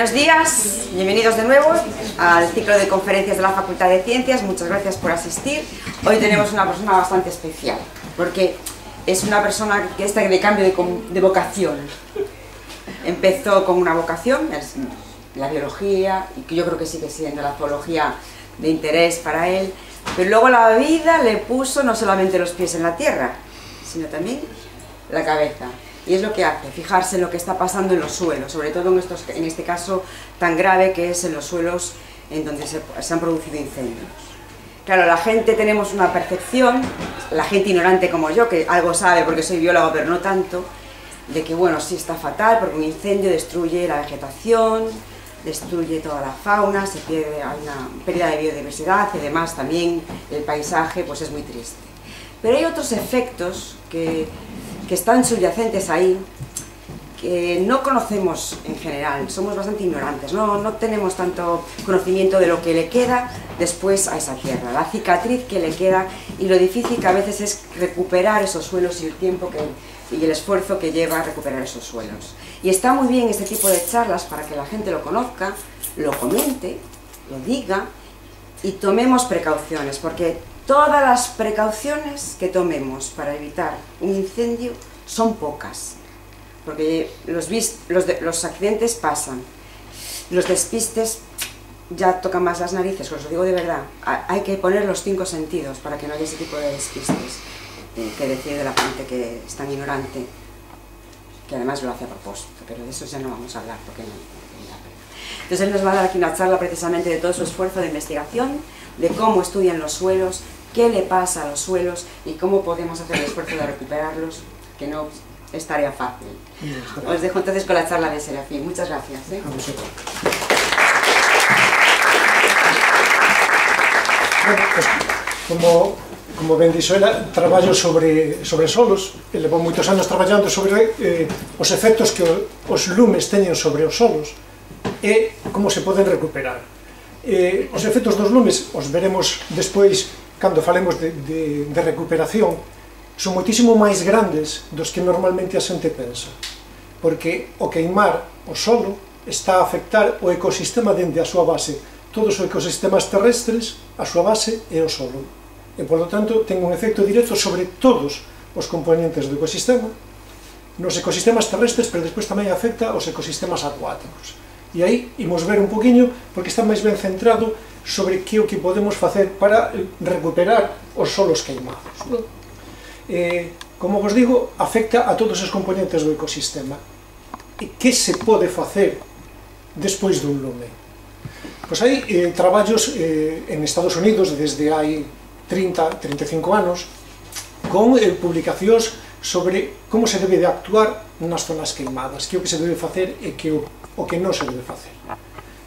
Buenos días, bienvenidos de nuevo al ciclo de conferencias de la Facultad de Ciencias. Muchas gracias por asistir. Hoy tenemos una persona bastante especial, porque es una persona que está de cambio de, de vocación. Empezó con una vocación, la biología, y que yo creo que sigue siendo la zoología de interés para él, pero luego la vida le puso no solamente los pies en la tierra, sino también la cabeza. Y es lo que hace, fijarse en lo que está pasando en los suelos, sobre todo en, estos, en este caso tan grave que es en los suelos en donde se, se han producido incendios. Claro, la gente tenemos una percepción, la gente ignorante como yo, que algo sabe porque soy biólogo, pero no tanto, de que bueno, sí está fatal porque un incendio destruye la vegetación, destruye toda la fauna, se pierde, hay una pérdida de biodiversidad y además también el paisaje pues es muy triste. Pero hay otros efectos que que están subyacentes ahí, que no conocemos en general, somos bastante ignorantes, no, no tenemos tanto conocimiento de lo que le queda después a esa tierra, la cicatriz que le queda y lo difícil que a veces es recuperar esos suelos y el tiempo que, y el esfuerzo que lleva a recuperar esos suelos. Y está muy bien este tipo de charlas para que la gente lo conozca, lo comente, lo diga y tomemos precauciones, porque todas las precauciones que tomemos para evitar un incendio son pocas, porque los, los, los accidentes pasan, los despistes ya tocan más las narices, os lo digo de verdad, hay que poner los cinco sentidos para que no haya ese tipo de despistes. Que decide la gente que es tan ignorante, que además lo hace a propósito, pero de eso ya no vamos a hablar porque no, Entonces él nos va a dar aquí una charla precisamente de todo su esfuerzo de investigación, de cómo estudian los suelos, qué le pasa a los suelos y cómo podemos hacer el esfuerzo de recuperarlos, que no es tarea fácil. Os dejo entonces con la charla de Serafín. Muchas gracias. ¿eh? A vosotros. Bueno, pues, como, como ben dixo ela, traballo sobre, sobre solos, e levo moitos anos traballando sobre eh, os efectos que os lumes teñen sobre os solos e como se poden recuperar. Eh, os efectos dos lumes os veremos despois cando falemos de, de, de recuperación, son moitísimo máis grandes dos que normalmente a xente pensa. Porque o queimar o solo está a afectar o ecosistema dende a súa base. Todos os ecosistemas terrestres, a súa base é o solo. E, por lo tanto, ten un efecto directo sobre todos os componentes do ecosistema, nos ecosistemas terrestres, pero despois tamén afecta aos ecosistemas acuáticos. E aí imos ver un poquinho, porque está máis ben centrado sobre que o que podemos facer para recuperar os solos queimados eh, como vos digo, afecta a todos os componentes do ecosistema. E que se pode facer despois dun lume? Pois hai eh, traballos eh, en Estados Unidos desde hai 30, 35 anos con eh, publicacións sobre como se debe de actuar nas zonas queimadas, que o que se debe facer e que o, o que non se debe facer.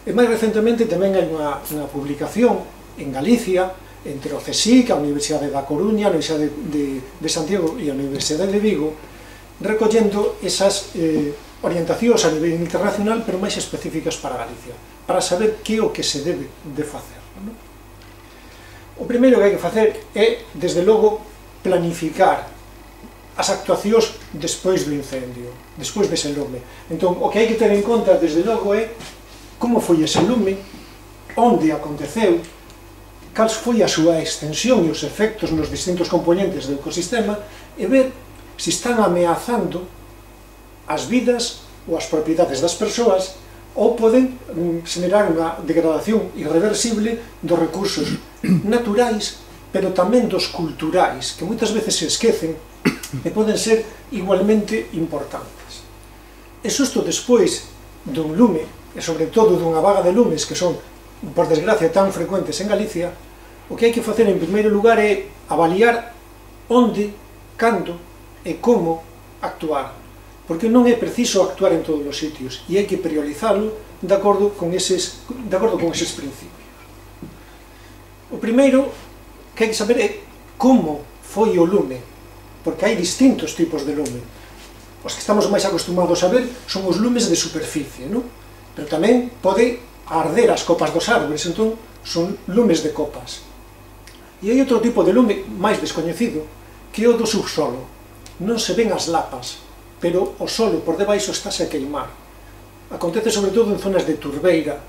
E máis recentemente tamén hai unha, unha publicación en Galicia entre o CSIC, a Universidade da Coruña, a Universidade de, de Santiago e a Universidade de Vigo, recollendo esas eh, orientacións a nivel internacional, pero máis específicas para Galicia, para saber que é o que se debe de facer. Non? O primeiro que hai que facer é, desde logo, planificar as actuacións despois do incendio, despois dese lume. Entón, o que hai que ter en conta, desde logo, é como foi ese lume, onde aconteceu, cals foi a súa extensión e os efectos nos distintos componentes do ecosistema e ver se están ameazando as vidas ou as propiedades das persoas ou poden mm, generar unha degradación irreversible dos recursos naturais, pero tamén dos culturais, que moitas veces se esquecen e poden ser igualmente importantes. E xusto despois dun lume, e sobre todo dunha vaga de lumes que son por desgracia, tan frecuentes en Galicia, o que hai que facer en primeiro lugar é avaliar onde, cando e como actuar. Porque non é preciso actuar en todos os sitios e hai que priorizarlo de acordo con eses, de acordo con eses principios. O primeiro que hai que saber é como foi o lume, porque hai distintos tipos de lume. Os que estamos máis acostumados a ver son os lumes de superficie, non? pero tamén pode arder as copas dos árboles, entón son lumes de copas. E hai outro tipo de lume máis descoñecido, que é o do subsolo. Non se ven as lapas, pero o solo por debaixo estáse a queimar. Acontece sobre todo en zonas de turbeira,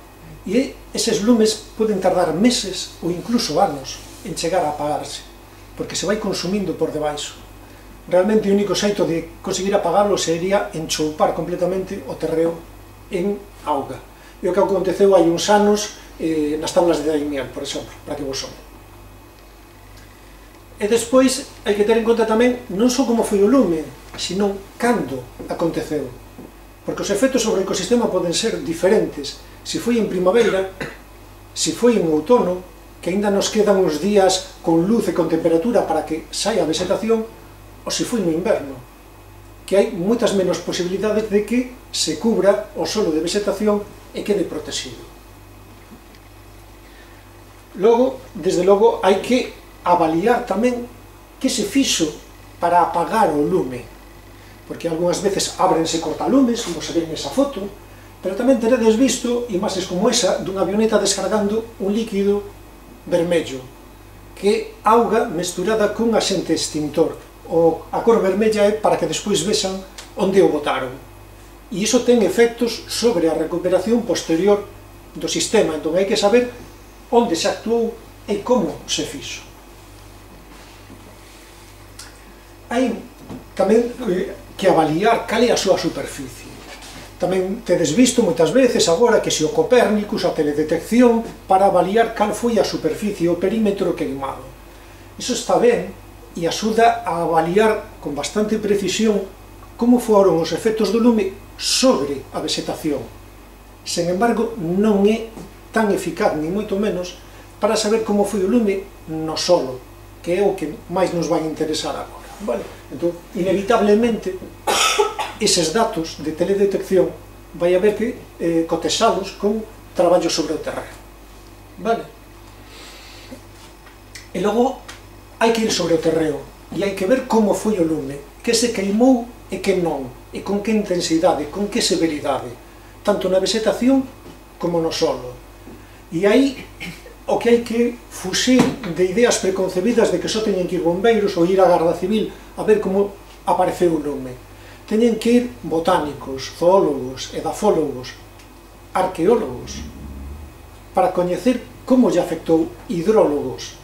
e eses lumes poden tardar meses ou incluso anos en chegar a apagarse, porque se vai consumindo por debaixo realmente o único xeito de conseguir apagarlo sería enchoupar completamente o terreo en auga e o que aconteceu hai uns anos eh, nas tablas de Daimiel, por exemplo, para que vos son. E despois hai que ter en conta tamén non só como foi o lume, sino cando aconteceu. Porque os efectos sobre o ecosistema poden ser diferentes. Se foi en primavera, se foi en outono, que aínda nos quedan uns días con luz e con temperatura para que saia a vegetación, ou se foi no inverno, que hai moitas menos posibilidades de que se cubra o solo de vegetación e quede protegido. Logo, desde logo, hai que avaliar tamén que se fixo para apagar o lume, porque algunhas veces ábrense cortalumes, como se ve nesa foto, pero tamén teredes visto imaxes como esa dunha avioneta descargando un líquido vermello, que auga mesturada cun axente extintor. O, a cor vermella é para que despois vexan onde o botaron e iso ten efectos sobre a recuperación posterior do sistema. Entón, hai que saber onde se actuou e como se fixo. Hai tamén eh, que avaliar cal é a súa superficie. Tamén tedes visto moitas veces agora que se o Copérnicus a teledetección para avaliar cal foi a superficie, o perímetro queimado. Iso está ben e axuda a avaliar con bastante precisión como foron os efectos do lume sobre a vegetación. Sen embargo, non é tan eficaz, ni moito menos, para saber como foi o lume no solo, que é o que máis nos vai interesar agora. Vale? Entón, inevitablemente, eses datos de teledetección vai haber que eh, cotexalos con traballo sobre o terreno. Vale? E logo hai que ir sobre o terreo e hai que ver como foi o lume, que se queimou e que non, e con que intensidade, con que severidade, tanto na vegetación como no solo. E aí o que hai que fuxir de ideas preconcebidas de que só teñen que ir bombeiros ou ir á Garda Civil a ver como apareceu o lume. Teñen que ir botánicos, zoólogos, edafólogos, arqueólogos, para coñecer como lle afectou hidrólogos,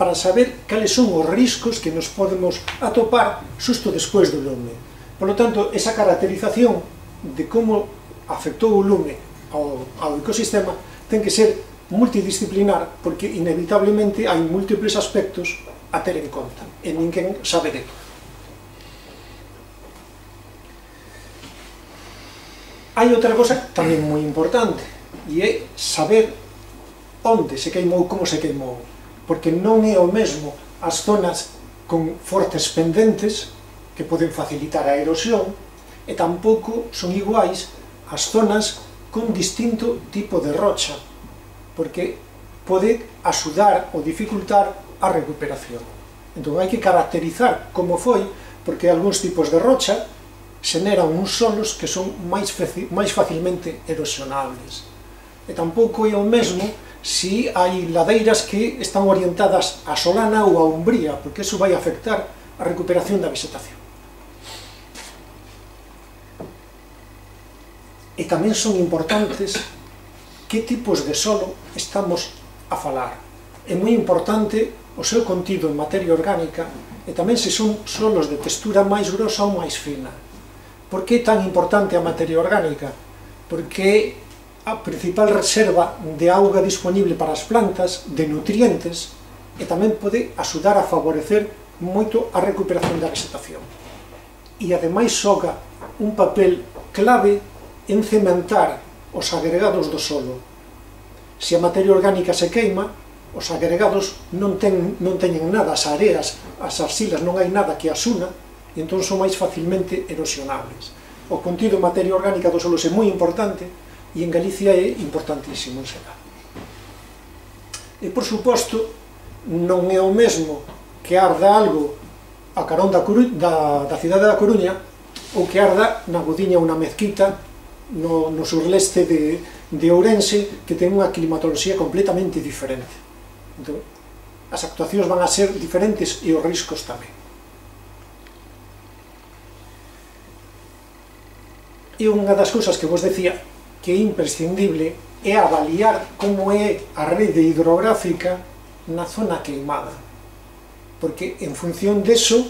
para saber cales son os riscos que nos podemos atopar xusto despois do lume. Por lo tanto, esa caracterización de como afectou o lume ao, ao ecosistema ten que ser multidisciplinar porque inevitablemente hai múltiples aspectos a ter en conta e ninguén sabe de todo. Hai outra cosa tamén moi importante e é saber onde se queimou, como se queimou porque non é o mesmo as zonas con fortes pendentes que poden facilitar a erosión e tampouco son iguais as zonas con distinto tipo de rocha, porque pode axudar ou dificultar a recuperación. Entón hai que caracterizar como foi, porque algúns tipos de rocha xeneran uns solos que son máis, máis facilmente erosionables. E tampouco é o mesmo si hai ladeiras que están orientadas a solana ou a umbría, porque eso vai afectar a recuperación da vegetación. E tamén son importantes que tipos de solo estamos a falar. É moi importante o seu contido en materia orgánica e tamén se son solos de textura máis grosa ou máis fina. Por que é tan importante a materia orgánica? Porque é a principal reserva de auga disponible para as plantas, de nutrientes, e tamén pode axudar a favorecer moito a recuperación da vegetación. E ademais xoga un papel clave encementar os agregados do solo. Se a materia orgánica se queima, os agregados non, ten, non teñen nada, as areas, as arxilas, non hai nada que as una, e entón son máis facilmente erosionables. O contido de materia orgánica do solo é moi importante e en Galicia é importantísimo en Será. E, por suposto, non é o mesmo que arda algo a carón da, Coru da, da cidade da Coruña ou que arda na Gudiña unha mezquita no, no surleste de, de Ourense que ten unha climatoloxía completamente diferente. Entón, as actuacións van a ser diferentes e os riscos tamén. E unha das cousas que vos decía que é imprescindible é avaliar como é a rede hidrográfica na zona queimada. Porque en función deso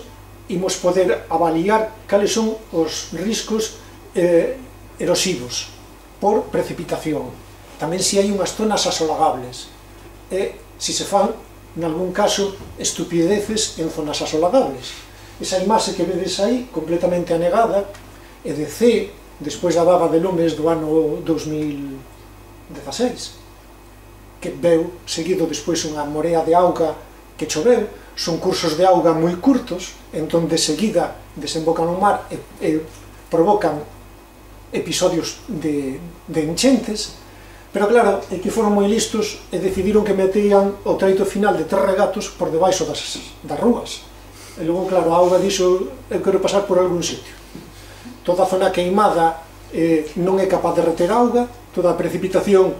imos poder avaliar cales son os riscos eh, erosivos por precipitación. Tamén se si hai unhas zonas asolagables e se si se fan, nalgún caso, estupideces en zonas asolagables. Esa imaxe que vedes aí, completamente anegada, é de C, despois da vaga de lumes do ano 2016, que veu seguido despois unha morea de auga que choveu, son cursos de auga moi curtos, entón de seguida desembocan o mar e, e provocan episodios de, de enchentes, pero claro, é que foron moi listos e decidiron que metían o treito final de tres regatos por debaixo das, das rúas. E logo, claro, a auga dixo, eu quero pasar por algún sitio. Toda a zona queimada eh, non é capaz de reter auga, toda a precipitación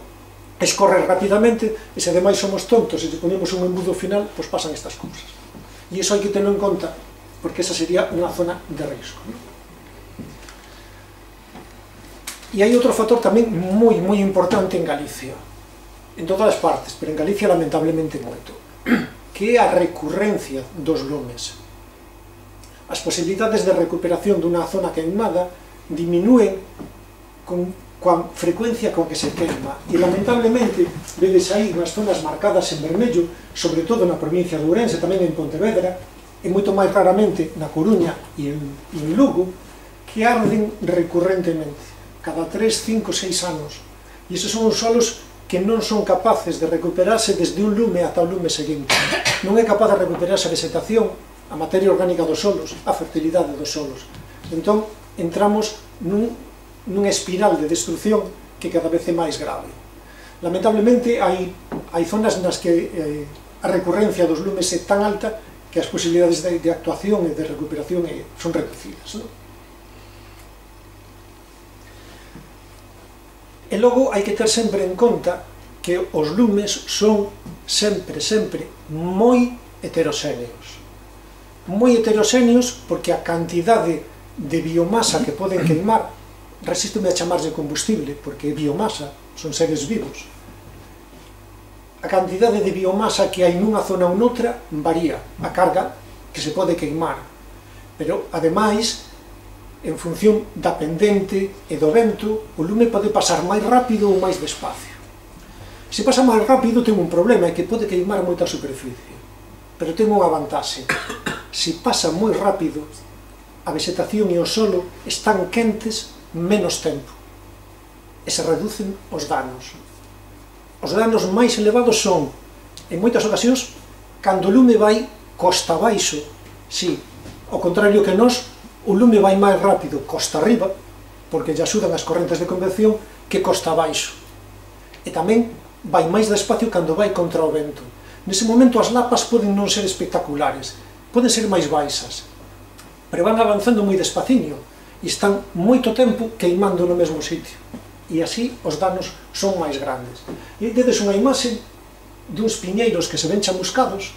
escorre rapidamente, e se ademais somos tontos e ponemos un embudo final, pois pasan estas cousas. E iso hai que tener en conta, porque esa sería unha zona de risco. Non? E hai outro factor tamén moi, moi importante en Galicia, en todas as partes, pero en Galicia lamentablemente moito, que é a recurrencia dos lumes. As posibilidades de recuperación dunha zona queimada diminúen con coa frecuencia con que se queima. E lamentablemente vedes aí nas zonas marcadas en vermello sobre todo na provincia de Ourense, tamén en Pontevedra e moito máis raramente na Coruña e en, en Lugo que arden recurrentemente cada 3, 5, 6 anos. E esos son os solos que non son capaces de recuperarse desde un lume ata o lume seguinte. Non é capaz de recuperarse a vegetación, a materia orgánica dos solos, a fertilidade dos solos. Entón, entramos nun, nun espiral de destrucción que cada vez é máis grave. Lamentablemente, hai, hai zonas nas que eh, a recurrencia dos lumes é tan alta que as posibilidades de, de actuación e de recuperación eh, son reducidas. Non? E logo hai que ter sempre en conta que os lumes son sempre, sempre moi heteroxéneos. Moi heteroxéneos porque a cantidade de biomasa que poden queimar resístome a chamarlle combustible porque é biomasa, son seres vivos. A cantidade de biomasa que hai nunha zona ou noutra varía a carga que se pode queimar. Pero, ademais, en función da pendente e do vento, o lume pode pasar máis rápido ou máis despacio. Se pasa máis rápido ten un problema, é que pode queimar moita superficie. Pero ten unha vantaxe. Se pasa moi rápido, a vegetación e o solo están quentes menos tempo. E se reducen os danos. Os danos máis elevados son, en moitas ocasións, cando o lume vai costa abaixo, si, ao contrario que nós, o lume vai máis rápido costa arriba, porque lle axudan as correntes de convección, que costa abaixo. E tamén vai máis despacio cando vai contra o vento. Nese momento as lapas poden non ser espectaculares, poden ser máis baixas, pero van avanzando moi despaciño e están moito tempo queimando no mesmo sitio. E así os danos son máis grandes. E tedes unha imaxe duns piñeiros que se ven chamuscados,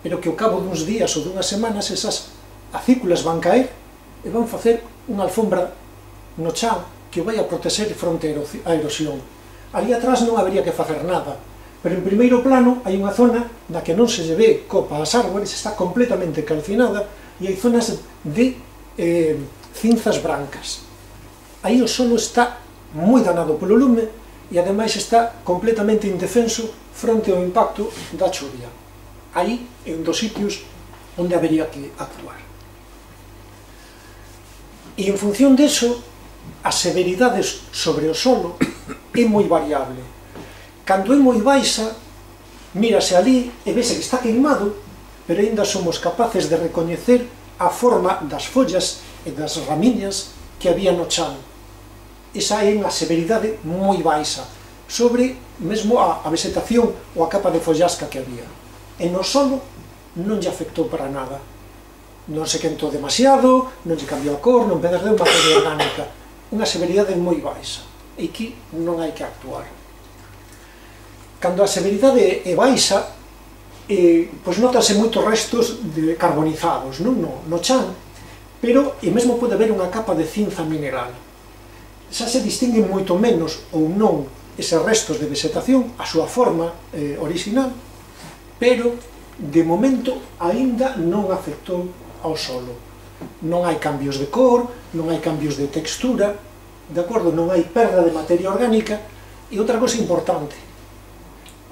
pero que ao cabo duns días ou dunhas semanas esas acículas van caer e van facer unha alfombra no chan que vai a proteger fronte a erosión. Ali atrás non habería que facer nada, pero en primeiro plano hai unha zona na que non se lle ve copa ás árboles, está completamente calcinada e hai zonas de eh, cinzas brancas. Aí o solo está moi danado polo lume e ademais está completamente indefenso fronte ao impacto da chuvia. Aí é un dos sitios onde habería que actuar. E en función deso, a severidade sobre o solo é moi variable. Cando é moi baixa, mírase ali e vese que está queimado, pero ainda somos capaces de recoñecer a forma das follas e das ramiñas que había no chan. Esa é unha severidade moi baixa sobre mesmo a, a vegetación ou a capa de follasca que había. E no solo non lle afectou para nada non se quentou demasiado, non lle cambiou a cor, non perdeu materia orgánica. Unha severidade moi baixa. E aquí non hai que actuar. Cando a severidade é baixa, eh, pois notase moitos restos de carbonizados non? No, no chan, pero e mesmo pode haber unha capa de cinza mineral. Xa se distinguen moito menos ou non eses restos de vegetación, a súa forma eh, original, pero de momento aínda non afectou ao solo. Non hai cambios de cor, non hai cambios de textura, de acordo? Non hai perda de materia orgánica. E outra cosa importante,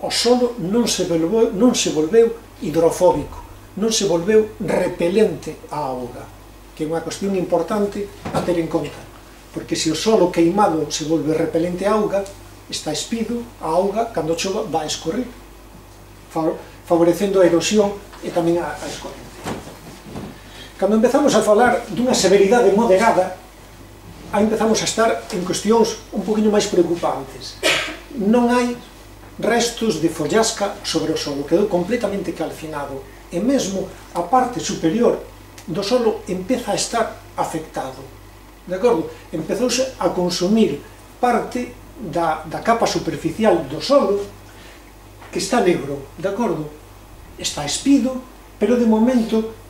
o solo non se volveu, non se volveu hidrofóbico, non se volveu repelente á auga, que é unha cuestión importante a ter en conta, porque se o solo queimado se volve repelente á auga, está espido, a auga, cando chova, vai escorrer, favorecendo a erosión e tamén a, a escorrer. Cando empezamos a falar dunha severidade moderada, aí empezamos a estar en cuestións un poquinho máis preocupantes. Non hai restos de follasca sobre o solo, quedou completamente calcinado, e mesmo a parte superior do solo empeza a estar afectado. De acordo? Empezouse a consumir parte da, da capa superficial do solo que está negro, de acordo? Está espido, pero de momento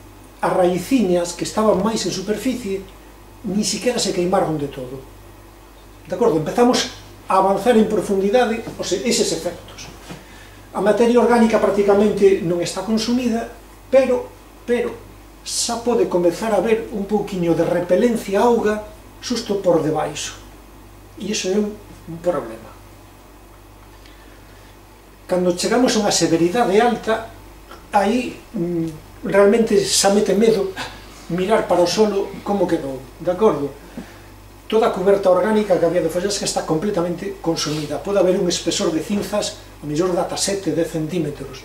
as raiciñas que estaban máis en superficie ni siquiera se queimaron de todo. De acordo? Empezamos a avanzar en profundidade os, eses efectos. A materia orgánica prácticamente non está consumida, pero, pero, xa pode comezar a ver un pouquiño de repelencia a auga susto por debaixo. E iso é un, un problema. Cando chegamos a unha severidade alta, aí mm, realmente xa mete medo mirar para o solo como quedou, de acordo? Toda a coberta orgánica que había de follasca está completamente consumida. Pode haber un espesor de cinzas, a mellor data 7, 10 centímetros.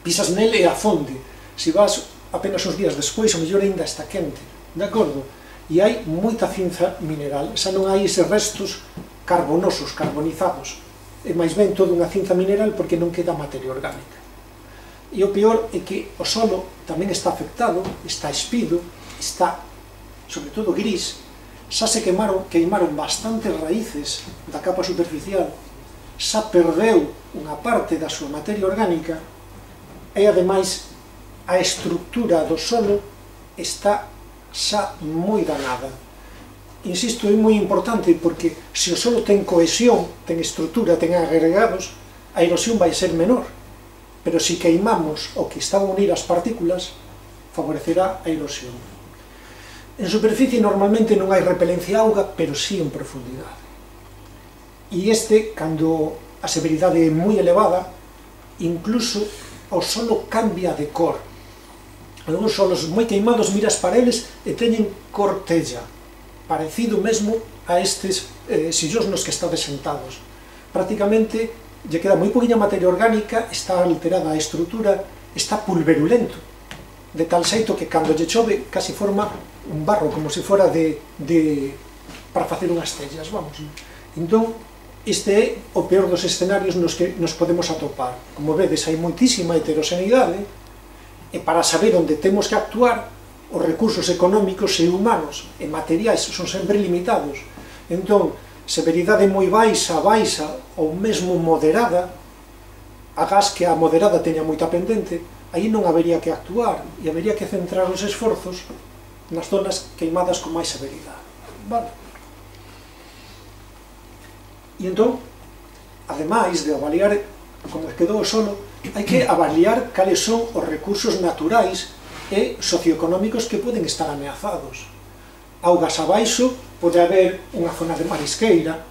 Pisas nele e afonde. Se vas apenas uns días despois, a mellor ainda está quente, de acordo? E hai moita cinza mineral, xa non hai eses restos carbonosos, carbonizados. É máis ben toda unha cinza mineral porque non queda materia orgánica. E o peor é que o solo tamén está afectado, está espido, está, sobre todo, gris. Xa se queimaron, queimaron bastantes raíces da capa superficial, xa perdeu unha parte da súa materia orgánica e, ademais, a estructura do solo está xa moi danada. Insisto, é moi importante porque se o solo ten cohesión, ten estrutura, ten agregados, a erosión vai ser menor pero se queimamos o que está a unir as partículas, favorecerá a erosión. En superficie normalmente non hai repelencia a auga, pero sí en profundidade. E este, cando a severidade é moi elevada, incluso o solo cambia de cor. Algúns solos moi queimados miras para eles e teñen cor tella, parecido mesmo a estes eh, sillóns nos que estades sentados. Prácticamente lle queda moi poquinha materia orgánica, está alterada a estrutura, está pulverulento, de tal xeito que cando lle chove casi forma un barro, como se fora de, de para facer unhas tellas, vamos. Entón, este é o peor dos escenarios nos que nos podemos atopar. Como vedes, hai moitísima heteroseneidade, e para saber onde temos que actuar, os recursos económicos e humanos e materiais son sempre limitados. Entón, severidade moi baixa, baixa ou mesmo moderada, agás que a moderada teña moita pendente, aí non habería que actuar e habería que centrar os esforzos nas zonas queimadas con máis severidade. Vale. E entón, ademais de avaliar como quedou o solo, hai que avaliar cales son os recursos naturais e socioeconómicos que poden estar ameazados augas abaixo pode haber unha zona de marisqueira,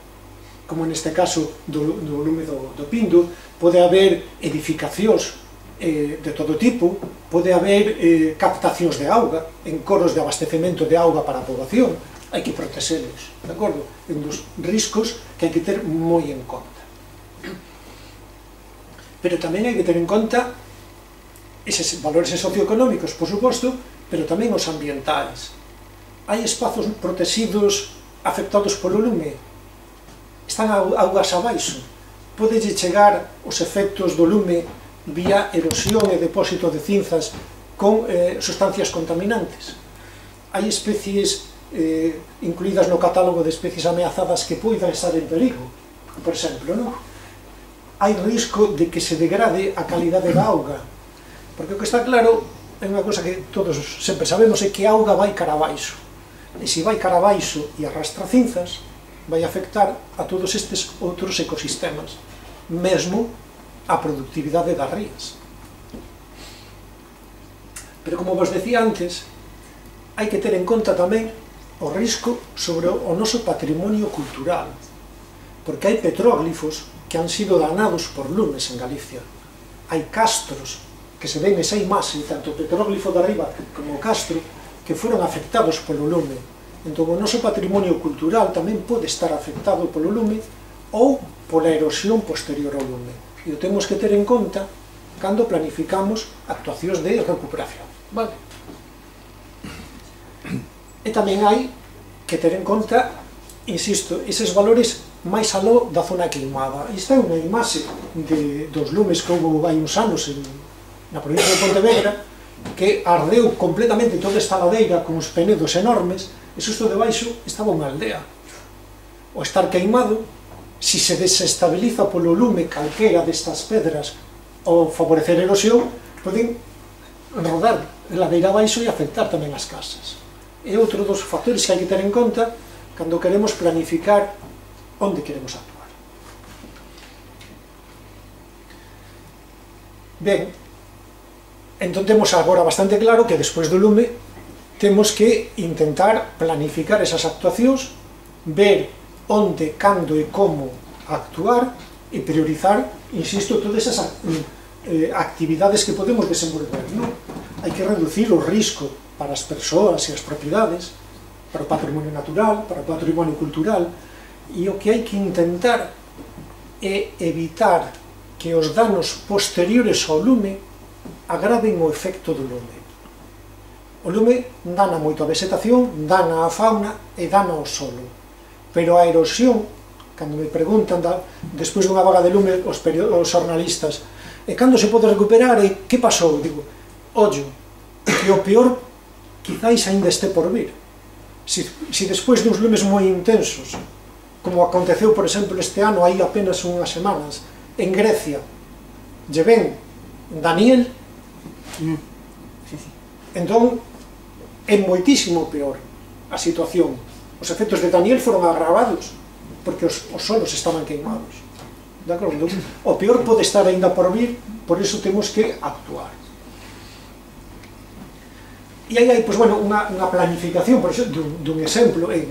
como neste caso do, do lume do, do Pindo, pode haber edificacións eh, de todo tipo, pode haber eh, captacións de auga, encoros de abastecemento de auga para a poboación, hai que protexelos, de acordo? en un dos riscos que hai que ter moi en conta. Pero tamén hai que ter en conta eses valores socioeconómicos, por suposto, pero tamén os ambientais, hai espazos protegidos afectados polo lume. Están augas abaixo. Podelle chegar os efectos do lume vía erosión e depósito de cinzas con eh, sustancias contaminantes. Hai especies eh, incluídas no catálogo de especies ameazadas que poidan estar en perigo, por exemplo, non? hai risco de que se degrade a calidade da auga. Porque o que está claro é unha cosa que todos sempre sabemos é que a auga vai cara abaixo. E se vai cara baixo e arrastra cinzas, vai afectar a todos estes outros ecosistemas, mesmo a productividade das rías. Pero como vos decía antes, hai que ter en conta tamén o risco sobre o noso patrimonio cultural, porque hai petróglifos que han sido danados por lumes en Galicia. Hai castros que se ven esa imaxe, tanto o petróglifo de arriba como o castro, que foron afectados polo lume. Entón, o noso patrimonio cultural tamén pode estar afectado polo lume ou pola erosión posterior ao lume. E o temos que ter en conta cando planificamos actuacións de recuperación. Vale. E tamén hai que ter en conta, insisto, eses valores máis aló da zona queimada. Esta é unha imaxe de, dos lumes que houve hai uns anos en, na provincia de Pontevedra, que ardeu completamente toda esta ladeira con os penedos enormes, e xusto debaixo estaba unha aldea. O estar queimado, si se desestabiliza polo lume calquera destas pedras ou favorecer a erosión, poden rodar ladeira abaixo e afectar tamén as casas. É outro dos factores que hai que ter en conta cando queremos planificar onde queremos actuar. Ben, Entón temos agora bastante claro que despois do lume temos que intentar planificar esas actuacións, ver onde, cando e como actuar e priorizar, insisto, todas esas eh, actividades que podemos desenvolver. Non? Hai que reducir o risco para as persoas e as propiedades, para o patrimonio natural, para o patrimonio cultural, e o que hai que intentar é evitar que os danos posteriores ao lume agraden o efecto do lume. O lume dana moito a vegetación, dana a fauna e dana o solo. Pero a erosión, cando me preguntan da, despois dunha vaga de lume os, os jornalistas, e cando se pode recuperar e que pasou? Digo, ollo, que o peor quizáis aínda este por vir. Si, si despois duns lumes moi intensos, como aconteceu, por exemplo, este ano, hai apenas unhas semanas, en Grecia, lle ven Daniel Mm. Sí, sí. Entón, é moitísimo peor a situación. Os efectos de Daniel foron agravados porque os, os solos estaban queimados. De acordo? O peor pode estar aínda por vir, por iso temos que actuar. E aí hai, pois, bueno, unha, unha planificación, por exemplo, dun, dun exemplo en,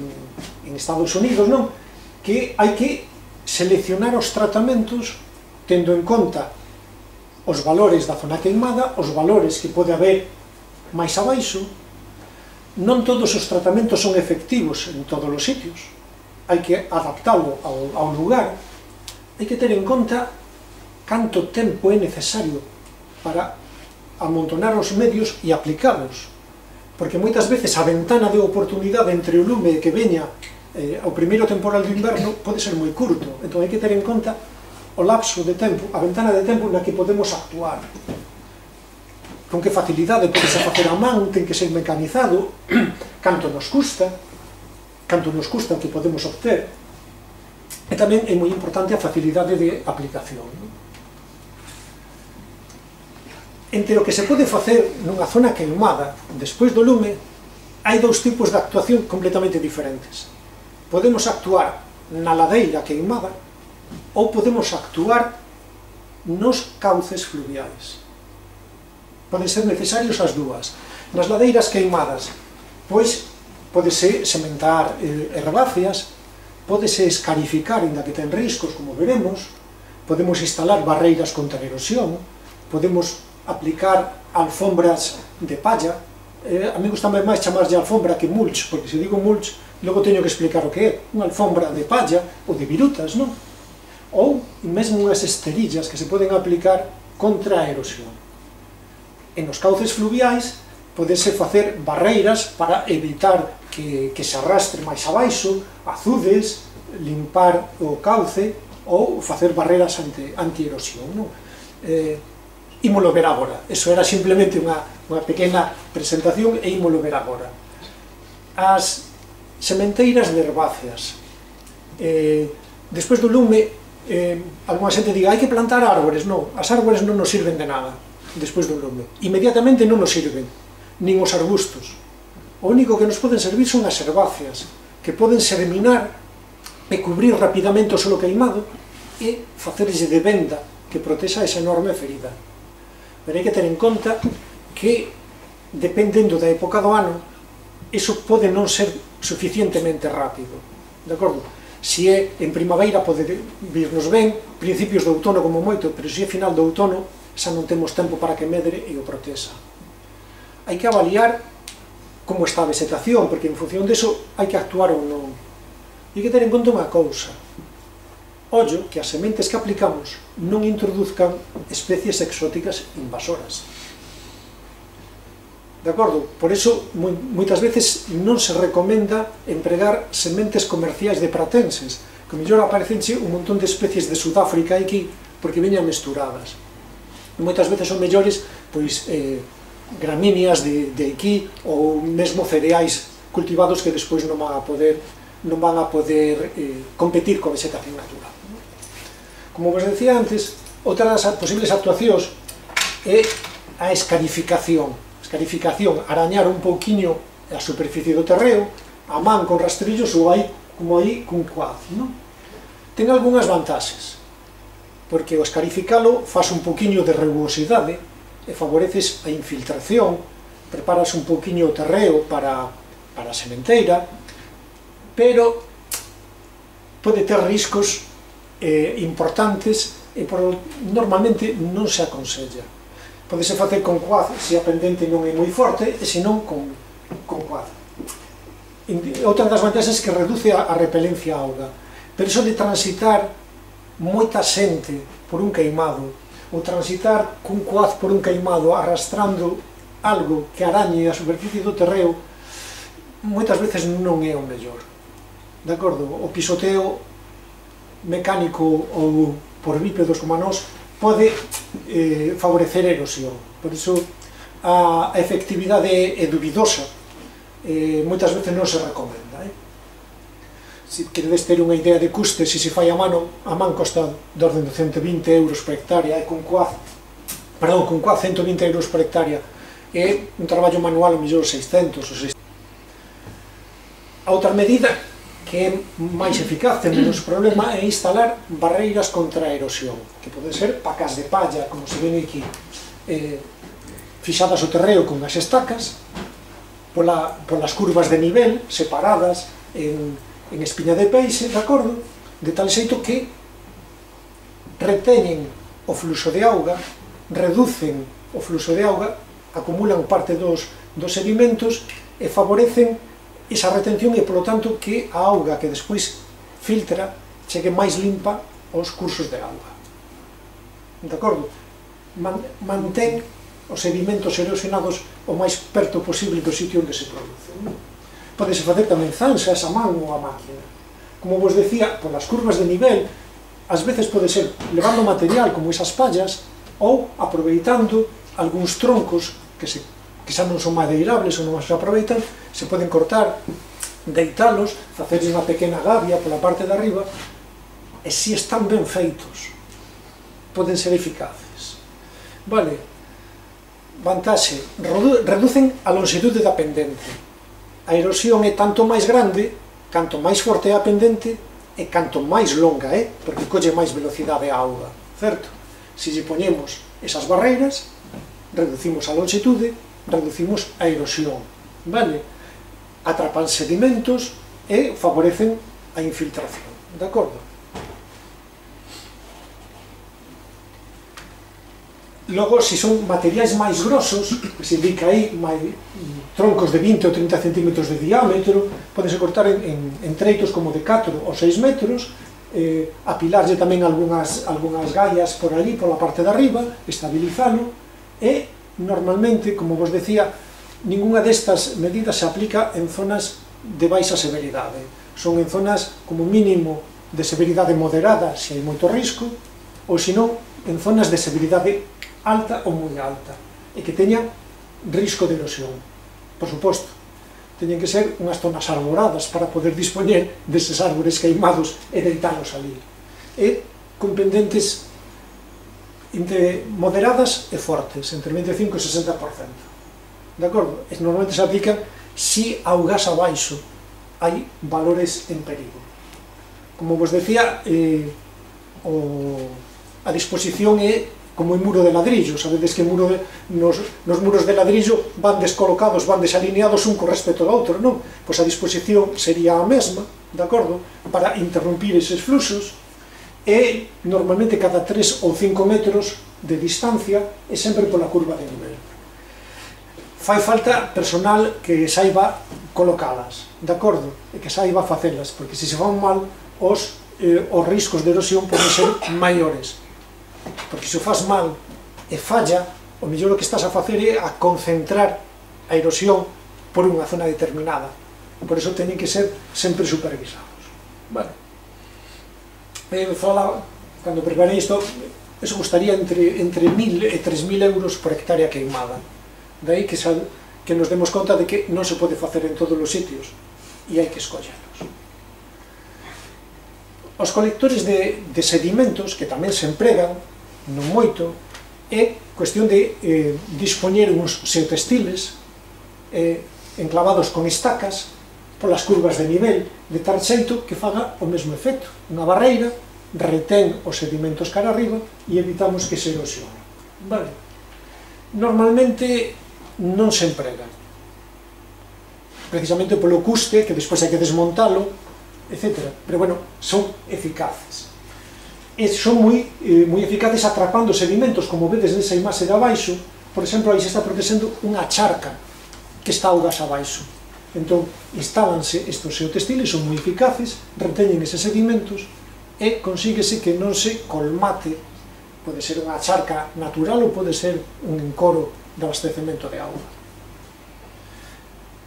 en Estados Unidos, non? Que hai que seleccionar os tratamentos tendo en conta os valores da zona queimada, os valores que pode haber máis abaixo, non todos os tratamentos son efectivos en todos os sitios. Hai que adaptalo ao, ao lugar, hai que ter en conta canto tempo é necesario para amontonar os medios e aplicalos. Porque moitas veces a ventana de oportunidade entre o lume que veña eh, ao primeiro temporal do inverno pode ser moi curto. Entón hai que ter en conta o lapso de tempo, a ventana de tempo na que podemos actuar. Con que facilidade podes facer a man, ten que ser mecanizado, canto nos custa, canto nos custa o que podemos obter. E tamén é moi importante a facilidade de aplicación. Non? Entre o que se pode facer nunha zona queimada, despois do lume, hai dous tipos de actuación completamente diferentes. Podemos actuar na ladeira queimada, ou podemos actuar nos cauces fluviais. Poden ser necesarios as dúas. Nas ladeiras queimadas, pois podese sementar eh, herbáceas, podese escarificar, inda que ten riscos, como veremos, podemos instalar barreiras contra a erosión, podemos aplicar alfombras de palla, eh, a mí gusta máis chamarlle alfombra que mulch, porque se digo mulch, logo teño que explicar o que é, unha alfombra de palla ou de virutas, non? ou mesmo unhas esterillas que se poden aplicar contra a erosión. En os cauces fluviais podese facer barreiras para evitar que, que se arrastre máis abaixo, azudes, limpar o cauce ou facer barreiras ante, anti erosión. Non? Eh, ímolo ver agora. Eso era simplemente unha, unha pequena presentación e ímolo ver agora. As sementeiras de herbáceas. Eh, despois do lume eh, alguna xente diga, hai que plantar árbores, non, as árbores non nos sirven de nada, despois do lume. Inmediatamente non nos sirven, nin os arbustos. O único que nos poden servir son as herbáceas, que poden serminar e cubrir rapidamente o solo queimado e facerlle de venda que protexa esa enorme ferida. Pero hai que ter en conta que, dependendo da época do ano, eso pode non ser suficientemente rápido. De acordo? se é en primavera pode virnos ben, principios do outono como moito, pero se é final do outono, xa non temos tempo para que medre e o protexa. Hai que avaliar como está a vegetación, porque en función deso hai que actuar ou non. E que ter en conta unha cousa. Ollo que as sementes que aplicamos non introduzcan especies exóticas invasoras. De acordo? Por iso, moitas veces non se recomenda empregar sementes comerciais de pratenses, que mellor aparecenche un montón de especies de Sudáfrica aquí, porque veñan mesturadas. E moitas veces son mellores, pois, eh, gramíneas de, de aquí, ou mesmo cereais cultivados que despois non van a poder non van a poder eh, competir con vegetación natural. Como vos decía antes, outra das posibles actuacións é a escarificación escarificación, arañar un pouquiño a superficie do terreo, a man con rastrillos ou aí, como aí, cun cuaz, non? Ten algunhas vantaxes, porque o escarificalo faz un pouquiño de rugosidade e favoreces a infiltración, preparas un pouquiño o terreo para, para a sementeira, pero pode ter riscos eh, importantes e por, normalmente non se aconsella. Podese facer con coaz se a pendente non é moi forte e se non con, con coaz Outra das vantaxes que reduce a, a repelencia a auga. Pero iso de transitar moita xente por un queimado ou transitar cun coaz por un queimado arrastrando algo que arañe a superficie do terreo moitas veces non é o mellor. De acordo? O pisoteo mecánico ou por bípedos humanos pode eh, favorecer a erosión. Por iso a efectividade é dubidosa, eh, moitas veces non se recomenda. Eh? Se queredes ter unha idea de custe, se se fai a mano, a man costa de orden de 120 euros por hectárea, e con coaz, perdón, con coaz 120 euros por hectárea, e un traballo manual o mellor 600 ou 600. A outra medida que é máis eficaz, ten menos problema, é instalar barreiras contra a erosión, que poden ser pacas de palla, como se ven aquí, eh, fixadas o terreo con as estacas, pola, polas curvas de nivel, separadas en, en espiña de peixe, de acordo, de tal xeito que reteñen o fluxo de auga, reducen o fluxo de auga, acumulan parte dos, dos sedimentos e favorecen esa retención e, polo tanto, que a auga que despois filtra chegue máis limpa aos cursos de auga. De acordo? Man, mantén os sedimentos erosionados o máis perto posible do sitio onde se produce. Podese facer tamén zanxas a man ou a máquina. Como vos decía, polas curvas de nivel, ás veces pode ser levando material como esas pallas ou aproveitando algúns troncos que se que xa non son madeirables ou non os aproveitan, se poden cortar, deitalos, facerles unha pequena gavia pola parte de arriba, e se están ben feitos, poden ser eficaces. Vale, vantaxe, reducen a longitude da pendente. A erosión é tanto máis grande, canto máis forte é a pendente, e canto máis longa é, porque colle máis velocidade a auga, certo? Se lle poñemos esas barreiras, reducimos a longitude reducimos a erosión, vale? Atrapan sedimentos e favorecen a infiltración, de acordo? Logo, se son materiais máis grosos, que se indica aí, mai, troncos de 20 ou 30 cm de diámetro, podense cortar en, en, en treitos como de 4 ou 6 metros, eh, apilarlle tamén algunhas, algunhas gallas por ali, pola parte de arriba, estabilizalo, e normalmente, como vos decía, ningunha destas medidas se aplica en zonas de baixa severidade. Son en zonas como mínimo de severidade moderada, se hai moito risco, ou senón en zonas de severidade alta ou moi alta, e que teña risco de erosión. Por suposto, teñen que ser unhas zonas arboradas para poder dispoñer deses árbores queimados e deitalos ali. E con pendentes entre moderadas e fortes, entre 25 e 60%. De acordo? E normalmente se aplican si ao gas abaixo hai valores en perigo. Como vos decía, eh, o, a disposición é como un muro de ladrillo, sabedes que muro de, nos, nos muros de ladrillo van descolocados, van desalineados un co respecto ao outro, non? Pois a disposición sería a mesma, de acordo? Para interrumpir eses fluxos, e normalmente cada 3 ou 5 metros de distancia e sempre pola curva de nivel. Fai falta personal que saiba colocalas, de acordo? E que saiba facelas, porque se se fan mal, os, eh, os riscos de erosión poden ser maiores. Porque se o faz mal e falla, o mellor o que estás a facer é a concentrar a erosión por unha zona determinada. Por eso teñen que ser sempre supervisados. Vale eh, falaba, cando preparei isto, eso gustaría entre, entre 1.000 e 3.000 euros por hectárea queimada. De aí que, sal, que nos demos conta de que non se pode facer en todos os sitios e hai que escollerlos. Os colectores de, de sedimentos, que tamén se empregan, non moito, é cuestión de eh, dispoñer uns setestiles eh, enclavados con estacas polas curvas de nivel, de tal xeito que faga o mesmo efecto. Unha barreira retén os sedimentos cara arriba e evitamos que se erosione. Vale. Normalmente non se emprega. Precisamente polo custe, que despois hai que desmontalo, etc. Pero bueno, son eficaces. E son moi, eh, moi eficaces atrapando sedimentos, como vedes nesa imaxe de abaixo, por exemplo, aí se está protexendo unha charca que está augas abaixo Entón, instálanse estos xeotextiles, son moi eficaces, reteñen eses sedimentos e consíguese que non se colmate, pode ser unha charca natural ou pode ser un encoro de abastecemento de agua.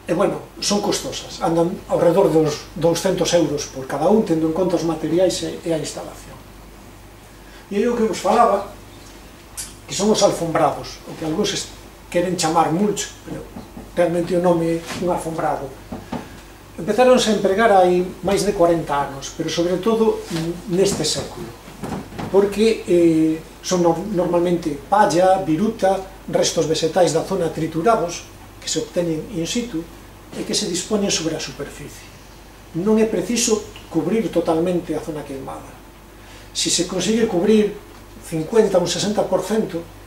E bueno, son costosas, andan ao redor dos 200 euros por cada un, tendo en conta os materiais e a instalación. E é o que vos falaba, que son os alfombrados, o que algúns queren chamar mulch, pero realmente o nome é un alfombrado. Empezaronse a empregar hai máis de 40 anos, pero sobre todo neste século, porque eh, son no, normalmente palla, viruta, restos vegetais da zona triturados, que se obtenen in situ, e que se dispoñen sobre a superficie. Non é preciso cubrir totalmente a zona queimada. Se se consigue cubrir 50 ou 60%,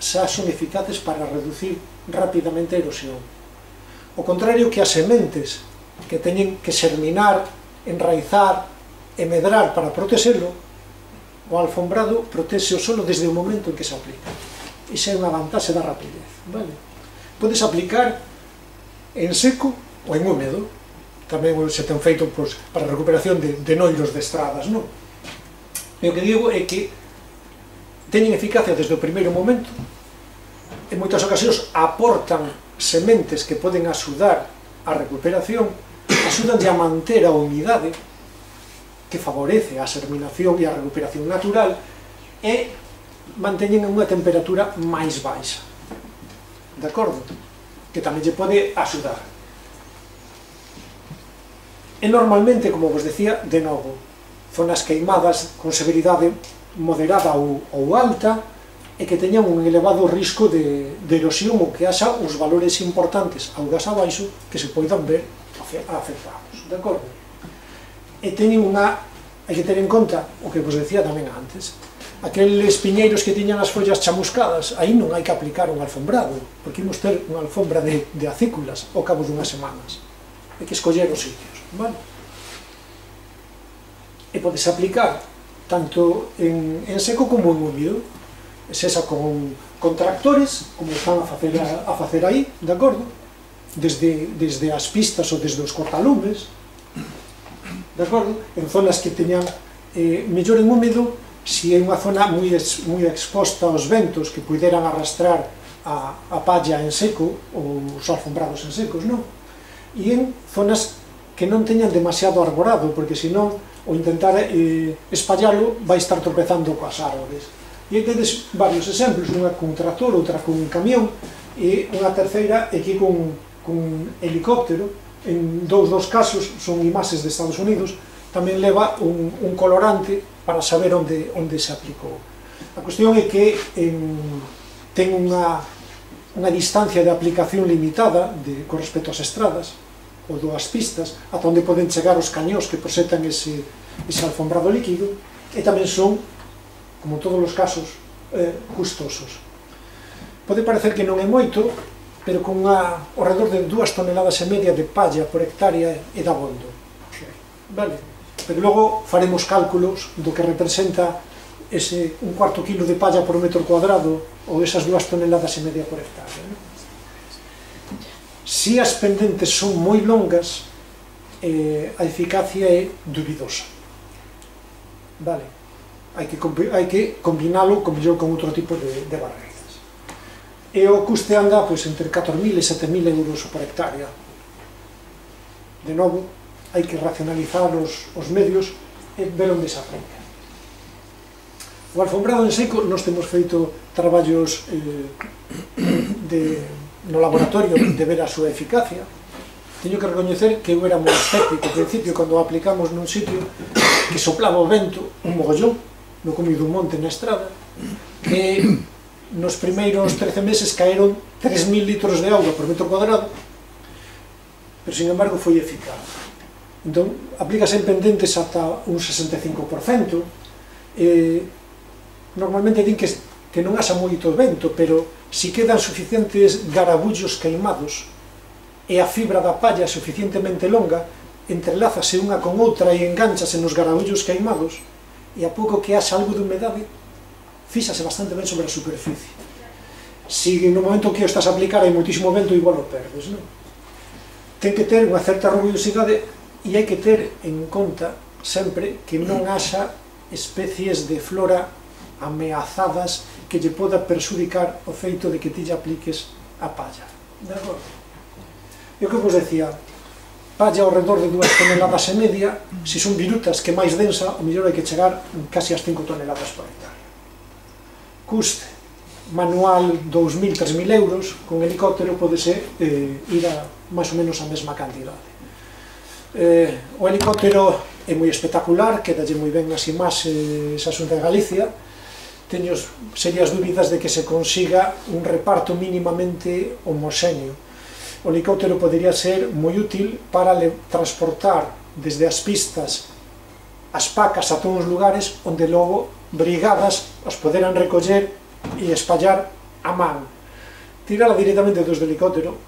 xa son eficaces para reducir rapidamente a erosión. O contrario que as sementes, que teñen que xerminar, enraizar e medrar para protexelo, o alfombrado protexe o solo desde o momento en que se aplica. Ixa é unha vantaxe da rapidez. Vale? Podes aplicar en seco ou en húmedo, tamén se ten feito pois, para recuperación de, de noiros de estradas, non? E o que digo é que teñen eficacia desde o primeiro momento, en moitas ocasións aportan sementes que poden axudar a recuperación, axudan a manter a unidade que favorece a serminación e a recuperación natural e manteñen unha temperatura máis baixa. De acordo? Que tamén lle pode axudar. E normalmente, como vos decía, de novo, zonas queimadas con severidade moderada ou, ou alta e que teñan un elevado risco de, de erosión ou que haxa os valores importantes ao gas abaixo que se poidan ver afectados, de acordo? E teñen unha, hai que ter en conta o que vos decía tamén antes, aqueles piñeiros que tiñan as follas chamuscadas, aí non hai que aplicar un alfombrado, porque imos ter unha alfombra de, de acículas ao cabo dunhas semanas. Hai que escoller os sitios, vale? E podes aplicar tanto en, en seco como en húmido sesa con, con tractores como están a facer, a, a facer aí de acordo? Desde, desde as pistas ou desde os cortalumbres de acordo? En zonas que teñan eh, mellor en húmido si é unha zona moi, ex, moi exposta aos ventos que puderan arrastrar a, a palla en seco ou os alfombrados en secos non? e en zonas que non teñan demasiado arborado porque senón o intentar eh, espallalo vai estar tropezando coas árboles. E tedes varios exemplos, unha con tractor, outra cun camión e unha terceira aquí con, con helicóptero. En dous dos casos son imaxes de Estados Unidos, tamén leva un, un colorante para saber onde, onde se aplicou. A cuestión é que en, ten unha, unha distancia de aplicación limitada de, con respecto ás estradas, ou dúas pistas ata onde poden chegar os cañóns que proxectan ese, ese alfombrado líquido e tamén son, como todos os casos, eh, custosos. Pode parecer que non é moito, pero con a, ao redor de dúas toneladas e media de palla por hectárea é da bondo. Vale. Pero logo faremos cálculos do que representa ese un cuarto kilo de palla por metro cuadrado ou esas dúas toneladas e media por hectárea. Non? Si as pendentes son moi longas, eh, a eficacia é dubidosa. Vale, hai que, hai que combinalo con mellor con outro tipo de, de barreiras. E o custe anda pois, entre 4.000 e 7.000 euros por hectárea. De novo, hai que racionalizar os, os medios e ver onde se aprende. O alfombrado en seco, nós temos feito traballos eh, de no laboratorio de ver a súa eficacia. Teño que recoñecer que eu era moi escéptico ao principio cando aplicamos nun sitio que soplaba o vento un mogollón no comido un monte na estrada que nos primeiros 13 meses caeron 3.000 litros de auga por metro cuadrado pero sin embargo foi eficaz. Entón aplícase en pendentes ata un 65% eh, normalmente din que, que non asa moito vento pero si quedan suficientes garabullos queimados e a fibra da palla suficientemente longa entrelázase unha con outra e enganchase nos garabullos queimados e a pouco que haxa algo de humedade fíxase bastante ben sobre a superficie si no momento que o estás a aplicar hai moitísimo vento igual o perdes non? ten que ter unha certa rubidosidade e hai que ter en conta sempre que non haxa especies de flora ameazadas que lle poda perxudicar o feito de que ti lle apliques a palla. De acordo? Eu o que vos decía, palla ao redor de 2 toneladas e media, se son virutas que máis densa, o mellor hai que chegar casi as 5 toneladas por hectárea. Custe manual 2.000, 3.000 euros, con helicóptero pode ser eh, ir a máis ou menos a mesma cantidade. Eh, o helicóptero é moi espectacular, quedalle moi ben as imaxes eh, a Xunta de Galicia, teño serias dúbidas de que se consiga un reparto mínimamente homoxéneo. O helicóptero podería ser moi útil para le transportar desde as pistas as pacas a todos os lugares onde logo brigadas os poderan recoller e espallar a man. Tirala directamente dos do helicóptero,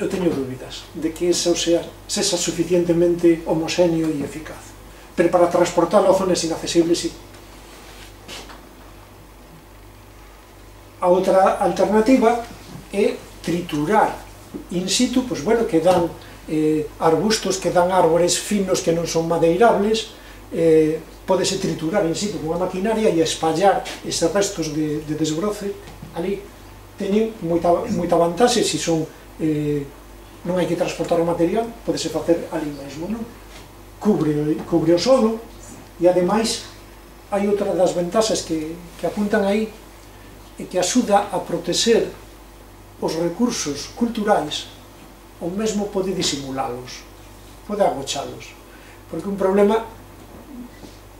eu teño dúbidas de que eso sea, sexa suficientemente homoxéneo e eficaz. Pero para transportarlo a zonas inaccesibles, sí. A outra alternativa é triturar in situ, pois bueno, que dan eh, arbustos, que dan árbores finos que non son madeirables, eh, podese triturar in situ con a maquinaria e espallar estes restos de, de desbroce ali teñen moita, moita vantaxe se si son eh, non hai que transportar o material podese facer ali mesmo non? Cubre, cubre o solo e ademais hai outra das ventaxas que, que apuntan aí e que axuda a protexer os recursos culturais ou mesmo pode disimulálos, pode agochalos. Porque un problema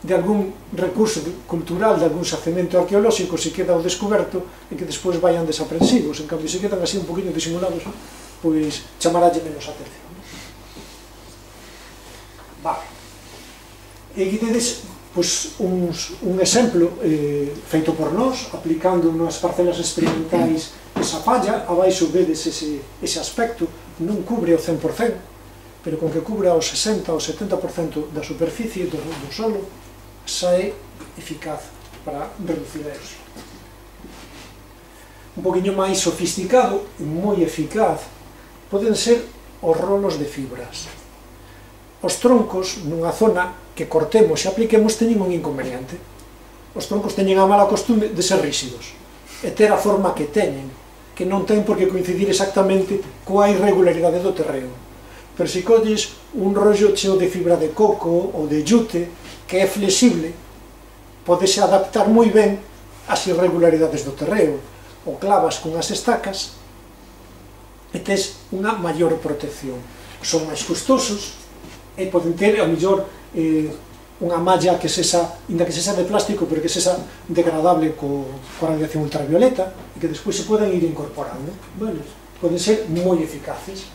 de algún recurso cultural, de algún xacemento arqueolóxico, se queda ao descoberto e que despois vayan desaprensivos. En cambio, se quedan así un poquinho disimulados, pois chamaralle menos atención. Vale. E guidedes pois, uns, un exemplo eh, feito por nós, aplicando nas parcelas experimentais esa falla, abaixo vedes ese, ese aspecto, non cubre o 100%, pero con que cubra o 60 ou 70% da superficie do, do solo, xa é eficaz para reducir a erosión. Un poquinho máis sofisticado e moi eficaz poden ser os rolos de fibras. Os troncos nunha zona que cortemos e apliquemos teñen un inconveniente. Os troncos teñen a mala costume de ser rígidos e ter a forma que teñen, que non ten por que coincidir exactamente coa irregularidade do terreo. Pero se colles un rollo cheo de fibra de coco ou de yute que é flexible, podese adaptar moi ben ás irregularidades do terreo, ou clavas con as estacas e tes unha maior protección. Son máis custosos e poden ter, ao mellor, eh, unha malla que sexa, inda que sexa de plástico, pero que sexa degradable co, co radiación ultravioleta, e que despois se poden ir incorporando. Bueno, poden ser moi eficaces.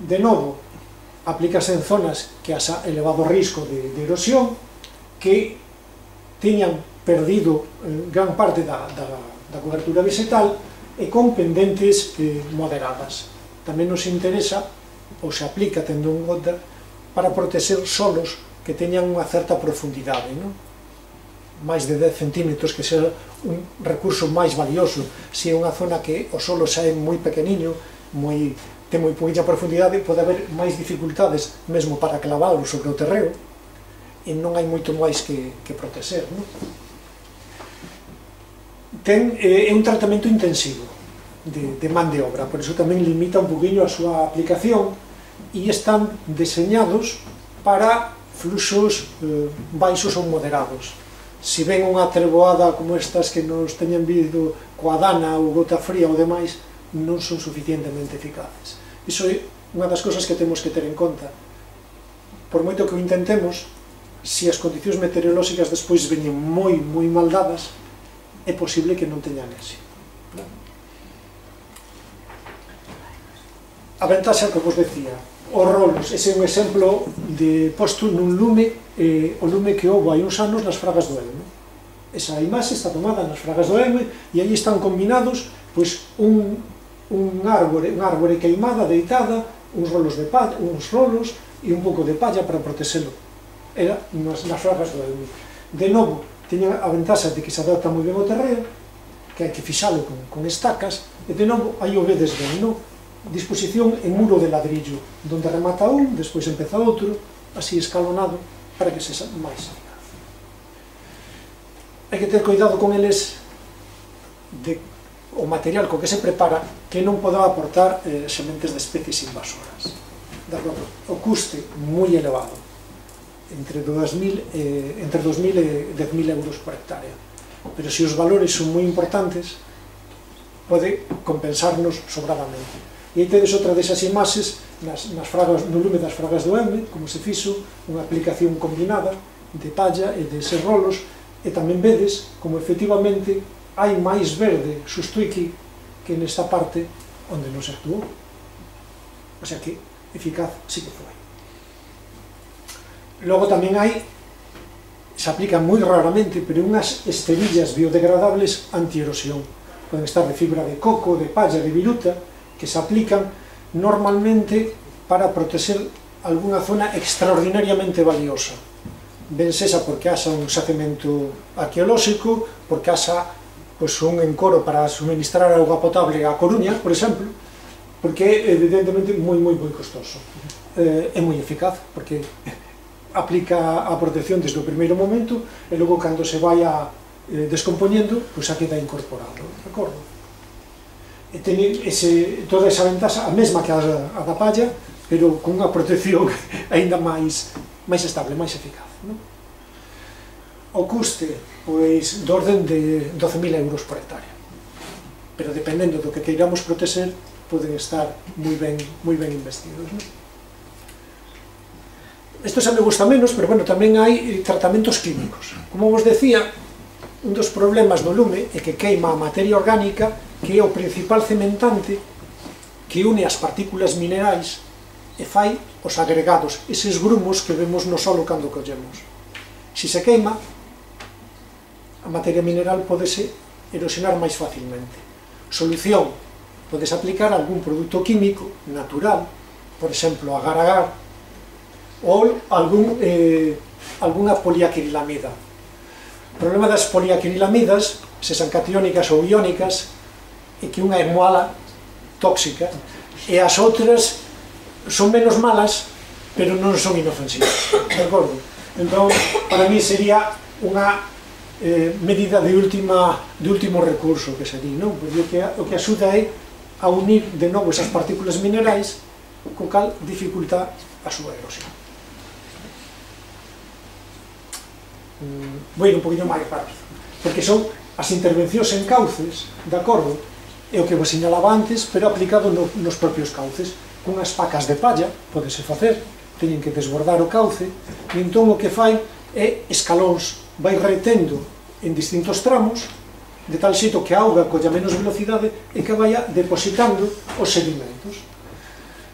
De novo, aplícase en zonas que haxa elevado risco de, de erosión, que teñan perdido eh, gran parte da, da, da cobertura vegetal e con pendentes eh, moderadas. Tamén nos interesa, ou se aplica tendo un gota, para proteger solos que teñan unha certa profundidade, non? máis de 10 centímetros, que será un recurso máis valioso. Se é unha zona que o solo xa é moi pequeniño, moi, ten moi poquinha profundidade, pode haber máis dificultades mesmo para clavalo sobre o terreo, e non hai moito máis que, que proteger. Non? Ten, eh, é un tratamento intensivo de, de man de obra, por iso tamén limita un poquinho a súa aplicación, e están deseñados para fluxos eh, baixos ou moderados. Se ven unha treboada como estas que nos teñen vido coa dana ou gota fría ou demais, non son suficientemente eficaces. Iso é unha das cousas que temos que ter en conta. Por moito que o intentemos, se as condicións meteorolóxicas despois veñen moi, moi mal dadas, é posible que non teñan éxito. A ventaxa, como vos decía, os rolos, ese é un exemplo de posto nun lume, eh, o lume que houve hai uns anos nas fragas do Elme Esa imaxe está tomada nas fragas do Elme e aí están combinados pois, un, un árbore, un árbore queimada, deitada, uns rolos de palla, uns rolos e un pouco de palla para protexelo. Era nas, nas fragas do Elme De novo, teña a ventaxa de que se adapta moi ben o terreo que hai que fixalo con, con estacas, e de novo, aí o vedes ben, non? disposición en muro de ladrillo, donde remata un, despois empeza outro, así escalonado, para que se máis eficaz. Hai que ter cuidado con eles de o material co que se prepara que non poda aportar eh, sementes de especies invasoras. Da o custe moi elevado, entre 2.000 eh, entre 2.000 e 10.000 euros por hectárea. Pero se os valores son moi importantes, pode compensarnos sobradamente. E aí tedes outra desas imaxes nas, nas fragas, no lume das fragas do M, como se fixo, unha aplicación combinada de talla e de serrolos, e tamén vedes como efectivamente hai máis verde sustuiqui que nesta parte onde non se actuou. O sea que eficaz sí que foi. Logo tamén hai, se aplican moi raramente, pero unhas esterillas biodegradables anti-erosión. Poden estar de fibra de coco, de palla, de viruta, que se aplican normalmente para proteger alguna zona extraordinariamente valiosa. Vensesa porque haxa un xacemento arqueolóxico, porque haxa pois, un encoro para suministrar auga potable a Coruña, por exemplo, porque é evidentemente moi, moi, moi costoso. Eh, é moi eficaz, porque aplica a protección desde o primeiro momento e logo cando se vai a eh, descomponiendo, pois a queda incorporado. De acordo? e teñen ese, toda esa ventaxa, a mesma que a, a da palla, pero con unha protección aínda máis máis estable, máis eficaz. Non? O custe, pois, do orden de 12.000 euros por hectárea. Pero dependendo do que queiramos proteger, poden estar moi ben, moi ben investidos. Non? Isto xa me gusta menos, pero bueno, tamén hai tratamentos químicos. Como vos decía, un dos problemas do lume é que queima a materia orgánica que é o principal cementante que une as partículas minerais e fai os agregados, eses grumos que vemos no solo cando collemos. Se se queima, a materia mineral podese erosionar máis facilmente. Solución, podes aplicar algún produto químico natural, por exemplo, agar-agar, ou algún, eh, alguna poliacrilamida. O problema das poliacrilamidas, se son catiónicas ou iónicas, e que unha é moala tóxica, e as outras son menos malas, pero non son inofensivas. De acordo? Entón, para mí sería unha eh, medida de última de último recurso que se di, non? Porque o que, o que axuda é a unir de novo esas partículas minerais co cal dificulta a súa erosión. Mm, vou ir un poquinho máis rápido, porque son as intervencións en cauces, de acordo, é o que vos señalaba antes, pero aplicado no, nos propios cauces. Cunhas pacas de palla, podese facer, teñen que desbordar o cauce, e entón o que fai é escalóns, vai retendo en distintos tramos, de tal xeito que a auga colla menos velocidade e que vaya depositando os sedimentos.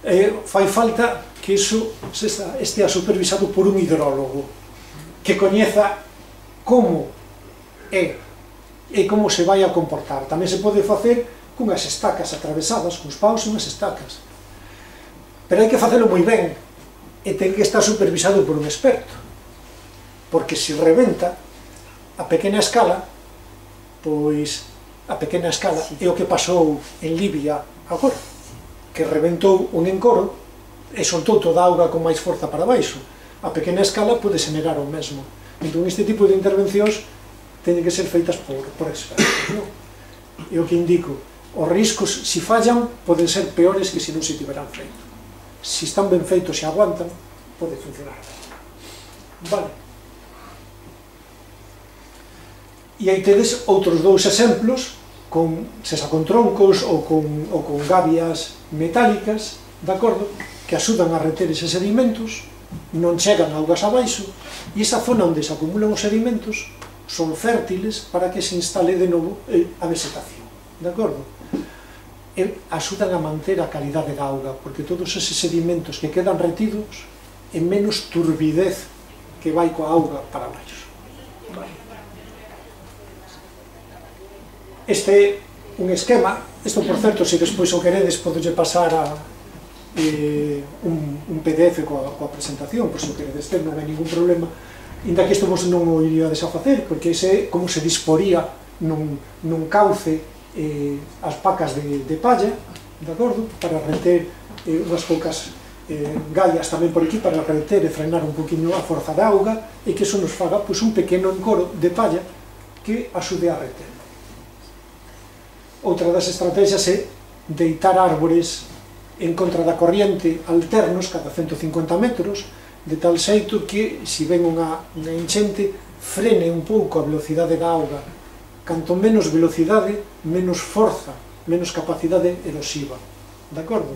E fai falta que iso estea supervisado por un hidrólogo que coñeza como é e como se vai a comportar. Tamén se pode facer cunhas estacas atravesadas, cuns paus e unhas estacas. Pero hai que facelo moi ben e ten que estar supervisado por un experto. Porque se reventa a pequena escala, pois a pequena escala sí. é o que pasou en Libia agora, que reventou un encoro e soltou toda a auga con máis forza para baixo. A pequena escala pode generar o mesmo. Entón, este tipo de intervencións teñen que ser feitas por, por expertos. Non? E o que indico os riscos, se fallan, poden ser peores que se non se tiveran feito. Se están ben feitos e aguantan, pode funcionar. Vale. E aí tedes outros dous exemplos, con, sesa con troncos ou con, ou con gavias metálicas, de acordo? Que axudan a reter eses sedimentos, non chegan augas abaixo, e esa zona onde se acumulan os sedimentos son fértiles para que se instale de novo eh, a vegetación. De acordo? axudan a manter a calidade da auga, porque todos eses sedimentos que quedan retidos en menos turbidez que vai coa auga para baixo. Vale. Este é un esquema, isto por certo, se despois o queredes, podolle pasar a, eh, un, un PDF coa, coa presentación, por se o queredes ter, non hai ningún problema, inda que isto vos non o iríades a facer, porque ese é como se disporía nun, nun cauce eh, as pacas de, de palla, de acordo, para reter eh, unhas poucas eh, gallas tamén por aquí para reter e frenar un poquinho a forza da auga e que eso nos faga pois, un pequeno encoro de palla que axude a reter. Outra das estrategias é deitar árbores en contra da corriente alternos cada 150 metros, de tal xeito que, se si ven unha, unha enchente, frene un pouco a velocidade da auga Canto menos velocidade, menos forza, menos capacidade erosiva. De acordo?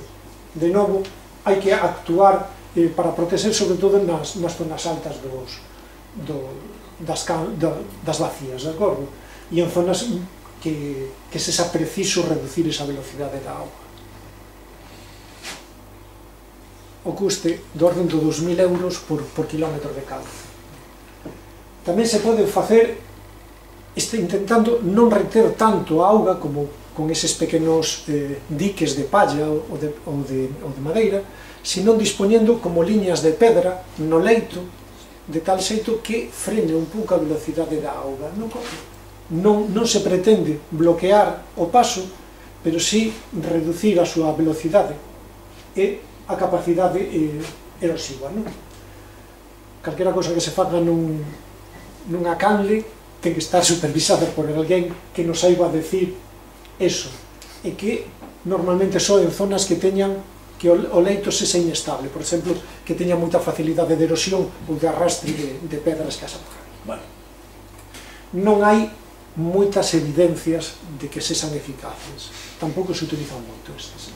De novo, hai que actuar eh, para proteger sobre todo nas, nas zonas altas dos, do, das, do, das vacías, de acordo? E en zonas que, que se xa preciso reducir esa velocidade da agua. o custe do orden de 2.000 euros por, por kilómetro de calce. Tamén se pode facer está intentando non reter tanto a auga como con eses pequenos eh, diques de palla ou de, ou de, ou de madeira, sino dispoñendo como liñas de pedra no leito de tal xeito que frene un pouco a velocidade da auga. Non, non, non se pretende bloquear o paso, pero sí reducir a súa velocidade e a capacidade eh, erosiva. Non? Calquera cosa que se faga nun, nunha canle ten que estar supervisada por alguén que nos saiba decir eso e que normalmente só en zonas que teñan que o leito se sen inestable por exemplo, que teña moita facilidade de erosión ou de arrastre de, de pedras que as apagan. Vale. Non hai moitas evidencias de que sexan eficaces. Tampouco se utilizan moito estes.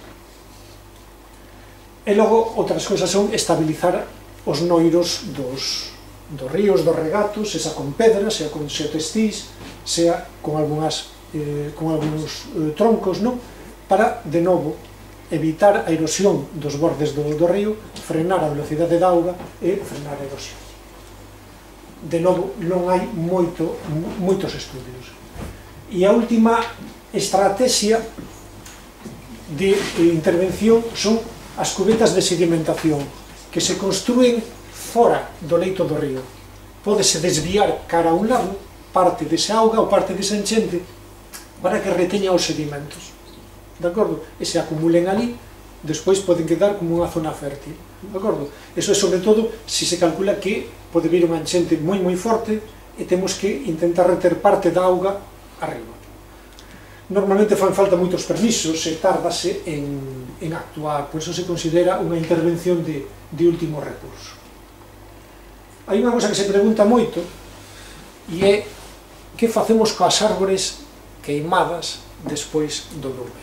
E logo, outras cousas son estabilizar os noiros dos, dos ríos, dos regatos, se con pedras, sea con xeotestís, sea con algunhas eh, con algúns eh, troncos, non? Para, de novo, evitar a erosión dos bordes do, do río, frenar a velocidade da auga e frenar a erosión. De novo, non hai moito, moitos estudios. E a última estrategia de eh, intervención son as cubetas de sedimentación, que se construen fora do leito do río. Pódese desviar cara a un lago parte desa auga ou parte desa enchente para que reteña os sedimentos. De acordo? E se acumulen ali, despois poden quedar como unha zona fértil. De acordo? Eso é sobre todo se se calcula que pode vir unha enchente moi moi forte e temos que intentar reter parte da auga arriba. Normalmente fan falta moitos permisos e tardase en, en actuar, por eso se considera unha intervención de, de último recurso hai unha cosa que se pregunta moito e é que facemos coas árbores queimadas despois do lume.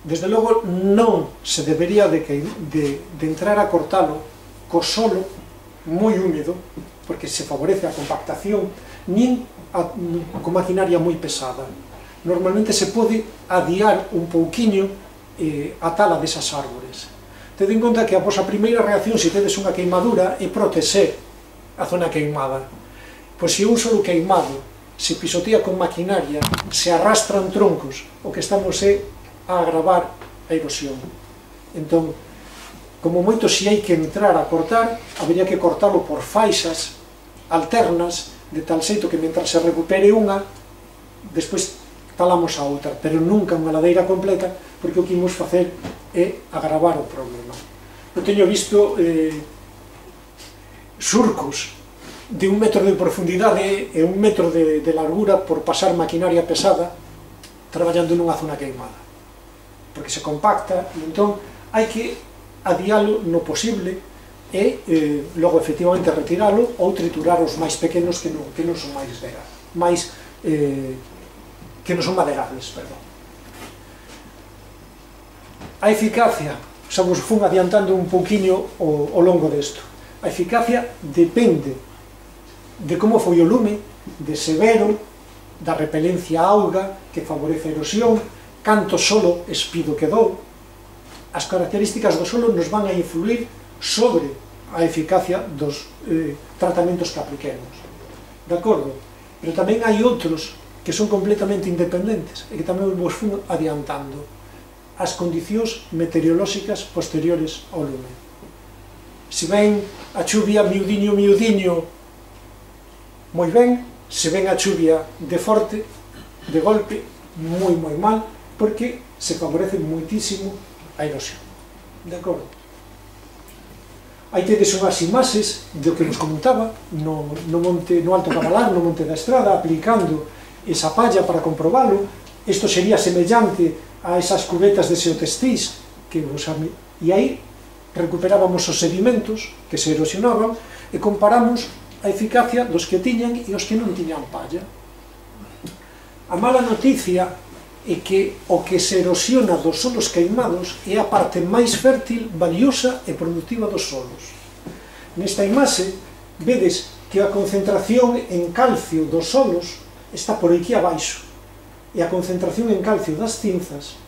Desde logo non se debería de, que, de, de entrar a cortalo co solo moi húmido, porque se favorece a compactación, nin a, co maquinaria moi pesada. Normalmente se pode adiar un pouquiño eh, a tala desas árbores Tede en conta que a vosa primeira reacción, se tedes unha queimadura, é protexer a zona queimada. Pois se un solo queimado se pisotía con maquinaria, se arrastran troncos, o que estamos é a agravar a erosión. Entón, como moito se hai que entrar a cortar, habería que cortalo por faixas alternas, de tal xeito que mentras se recupere unha, despois talamos a outra, pero nunca unha ladeira completa, porque o que imos facer é agravar o problema. Eu teño visto eh, surcos de un metro de profundidade e un metro de, de largura por pasar maquinaria pesada traballando nunha zona queimada. Porque se compacta, e entón hai que adialo no posible e eh, logo efectivamente retiralo ou triturar os máis pequenos que non, que non son máis, vera, máis eh, que non son maderables, perdón. A eficacia, xa vos fun adiantando un pouquiño o, o longo desto. A eficacia depende de como foi o lume, de severo, da repelencia a auga, que favorece a erosión, canto solo espido quedou. As características do solo nos van a influir sobre a eficacia dos eh, tratamentos que apliquemos. De acordo? Pero tamén hai outros que son completamente independentes e que tamén vos fun adiantando as condicións meteorolóxicas posteriores ao lume. Se ven a chuvia miudiño miudiño moi ben, se ven a chuvia de forte, de golpe, moi moi mal, porque se favorece moitísimo a erosión. De acordo? Aí tedes unhas imaxes do que vos comentaba no, no, monte, no Alto Cabalar, no Monte da Estrada, aplicando esa palla para comprobalo. Isto sería semellante a esas cubetas de xeotextís que os e aí recuperábamos os sedimentos que se erosionaban e comparamos a eficacia dos que tiñan e os que non tiñan palla. A mala noticia é que o que se erosiona dos solos queimados é a parte máis fértil, valiosa e productiva dos solos. Nesta imaxe, vedes que a concentración en calcio dos solos está por aquí abaixo, E a concentración en calcio das cinzas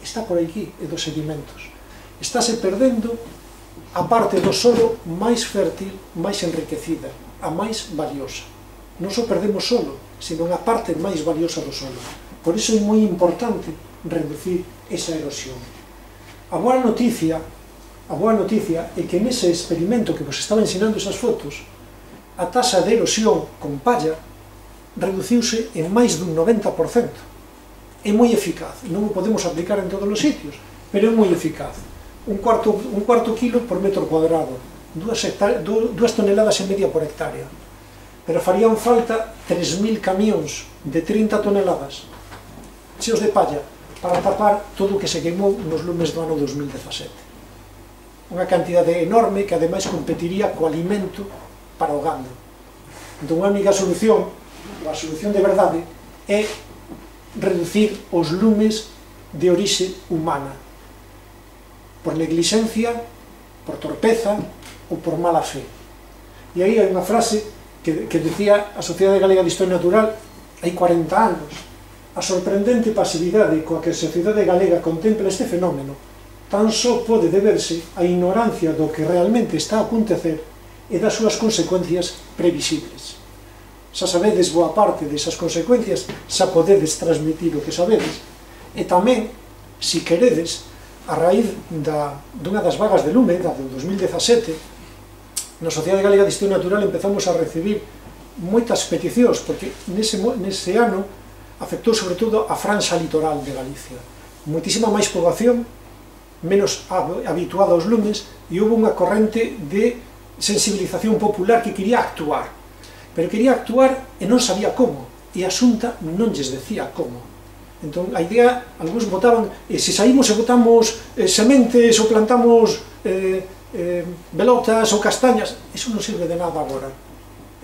está por aquí, e dos sedimentos. Estáse perdendo a parte do solo máis fértil, máis enriquecida, a máis valiosa. Non só perdemos solo, sino a parte máis valiosa do solo. Por iso é moi importante reducir esa erosión. A boa noticia a boa noticia é que nese experimento que vos estaba ensinando esas fotos, a taxa de erosión con palla reduciuse en máis dun 90%. É moi eficaz, non o podemos aplicar en todos os sitios, pero é moi eficaz. Un cuarto, un cuarto kilo por metro cuadrado, dúas, hectare, dúas toneladas e media por hectárea. Pero farían falta 3.000 camións de 30 toneladas cheos de palla para tapar todo o que se queimou nos lumes do ano 2017. Unha cantidade enorme que ademais competiría co alimento para o gando. Entón, a única solución a solución de verdade é reducir os lumes de orixe humana por neglixencia, por torpeza ou por mala fe. E aí hai unha frase que, que decía a Sociedade Galega de Historia Natural hai 40 anos. A sorprendente pasividade coa que a sociedade galega contempla este fenómeno tan só pode deberse á ignorancia do que realmente está a acontecer e das súas consecuencias previsibles xa sabedes boa parte desas consecuencias, xa podedes transmitir o que sabedes. E tamén, si queredes, a raíz da, dunha das vagas de lume, da de 2017, na Sociedade Galega de Historia Natural empezamos a recibir moitas peticións, porque nese, nese ano afectou sobre todo a franxa litoral de Galicia. Moitísima máis poboación, menos habituada aos lumes, e houve unha corrente de sensibilización popular que quería actuar pero quería actuar e non sabía como, e a xunta non lles decía como. Entón, a idea, algúns votaban, e se saímos e votamos eh, sementes ou plantamos eh, eh, velotas ou castañas, iso non sirve de nada agora.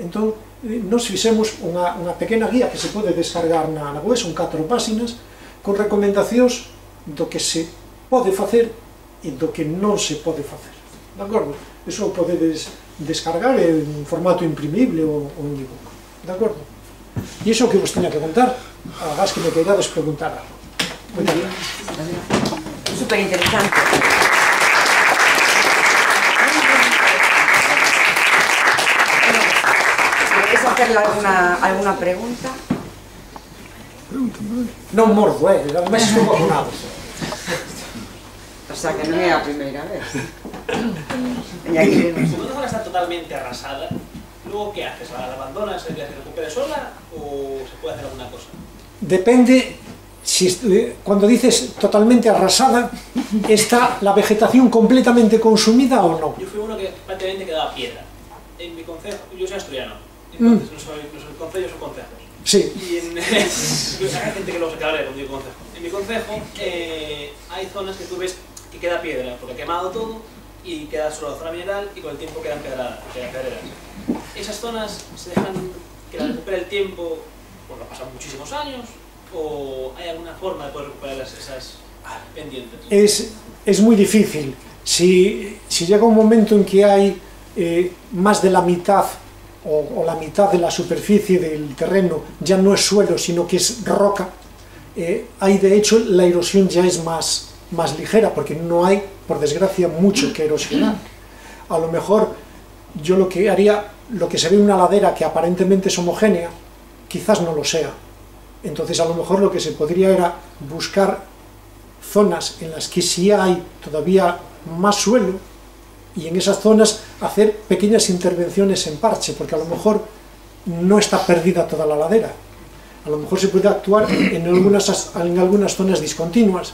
Entón, eh, nos fixemos unha, unha pequena guía que se pode descargar na, na web, son 4 páxinas, con recomendacións do que se pode facer e do que non se pode facer. De acordo? Iso podedes descargar en formato imprimible o, o en ebook. ¿De acuerdo? Y eso que os tenía que contar, hagas que me queráis preguntar algo. Muy bien. Súper interesante. ¿Queréis hacerle alguna, alguna pregunta? No mordo, eh. O sea que no es la primera vez. Como una zona está totalmente arrasada, luego ¿qué haces? ¿La abandonas, se recupera sola o se puede hacer alguna cosa? Depende, si, eh, cuando dices totalmente arrasada, ¿está la vegetación completamente consumida o no? Yo fui uno que prácticamente quedaba piedra. En mi concejo, yo soy asturiano, entonces no soy, no soy concello, soy concejos. Sí, Y en, pues hay gente que luego se cabrea cuando digo concejo. En mi concejo eh, hay zonas que tú ves que queda piedra, porque ha quemado todo y queda solo la zona mineral y con el tiempo quedan pedreras. Esas zonas se dejan que la recupere el tiempo, porque pasan muchísimos años, o hay alguna forma de poder recuperar las- esas pendientes. es, es muy difícil. Si, si llega un momento en que hay eh, más de la mitad o, o la mitad de la superficie del terreno ya no es suelo, sino que es roca, eh, ahí de hecho la erosión ya es más, más ligera, porque no hay, por desgracia, mucho que erosionar. A lo mejor yo lo que haría, lo que se ve en una ladera que aparentemente es homogénea, quizás no lo sea. Entonces a lo mejor lo que se podría era buscar zonas en las que sí hay todavía más suelo y en esas zonas hacer pequeñas intervenciones en parche, porque a lo mejor no está perdida toda la ladera. A lo mejor se puede actuar en algunas, en algunas zonas discontinuas.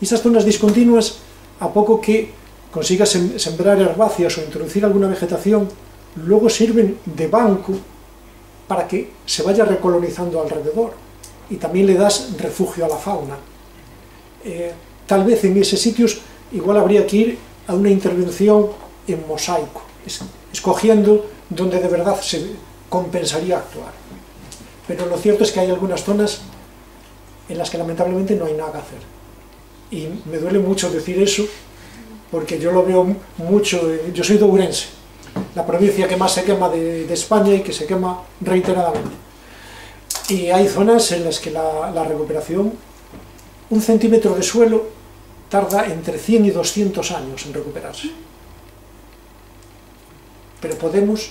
Y esas zonas discontinuas, a poco que consigas sem- sembrar herbáceas o introducir alguna vegetación, luego sirven de banco para que se vaya recolonizando alrededor. Y también le das refugio a la fauna eh, tal vez en esos sitios igual habría que ir a una intervención en mosaico, es- escogiendo donde de verdad se compensaría actuar. Pero lo cierto es que hay algunas zonas en las que lamentablemente no hay nada que hacer. Y me duele mucho decir eso, porque yo lo veo mu- mucho, yo soy de Ourense, la provincia que más se quema de, España y que se quema reiteradamente. Y hay zonas en las que la, recuperación un centímetro de suelo tarda entre 100 y 200 años en recuperarse. Pero podemos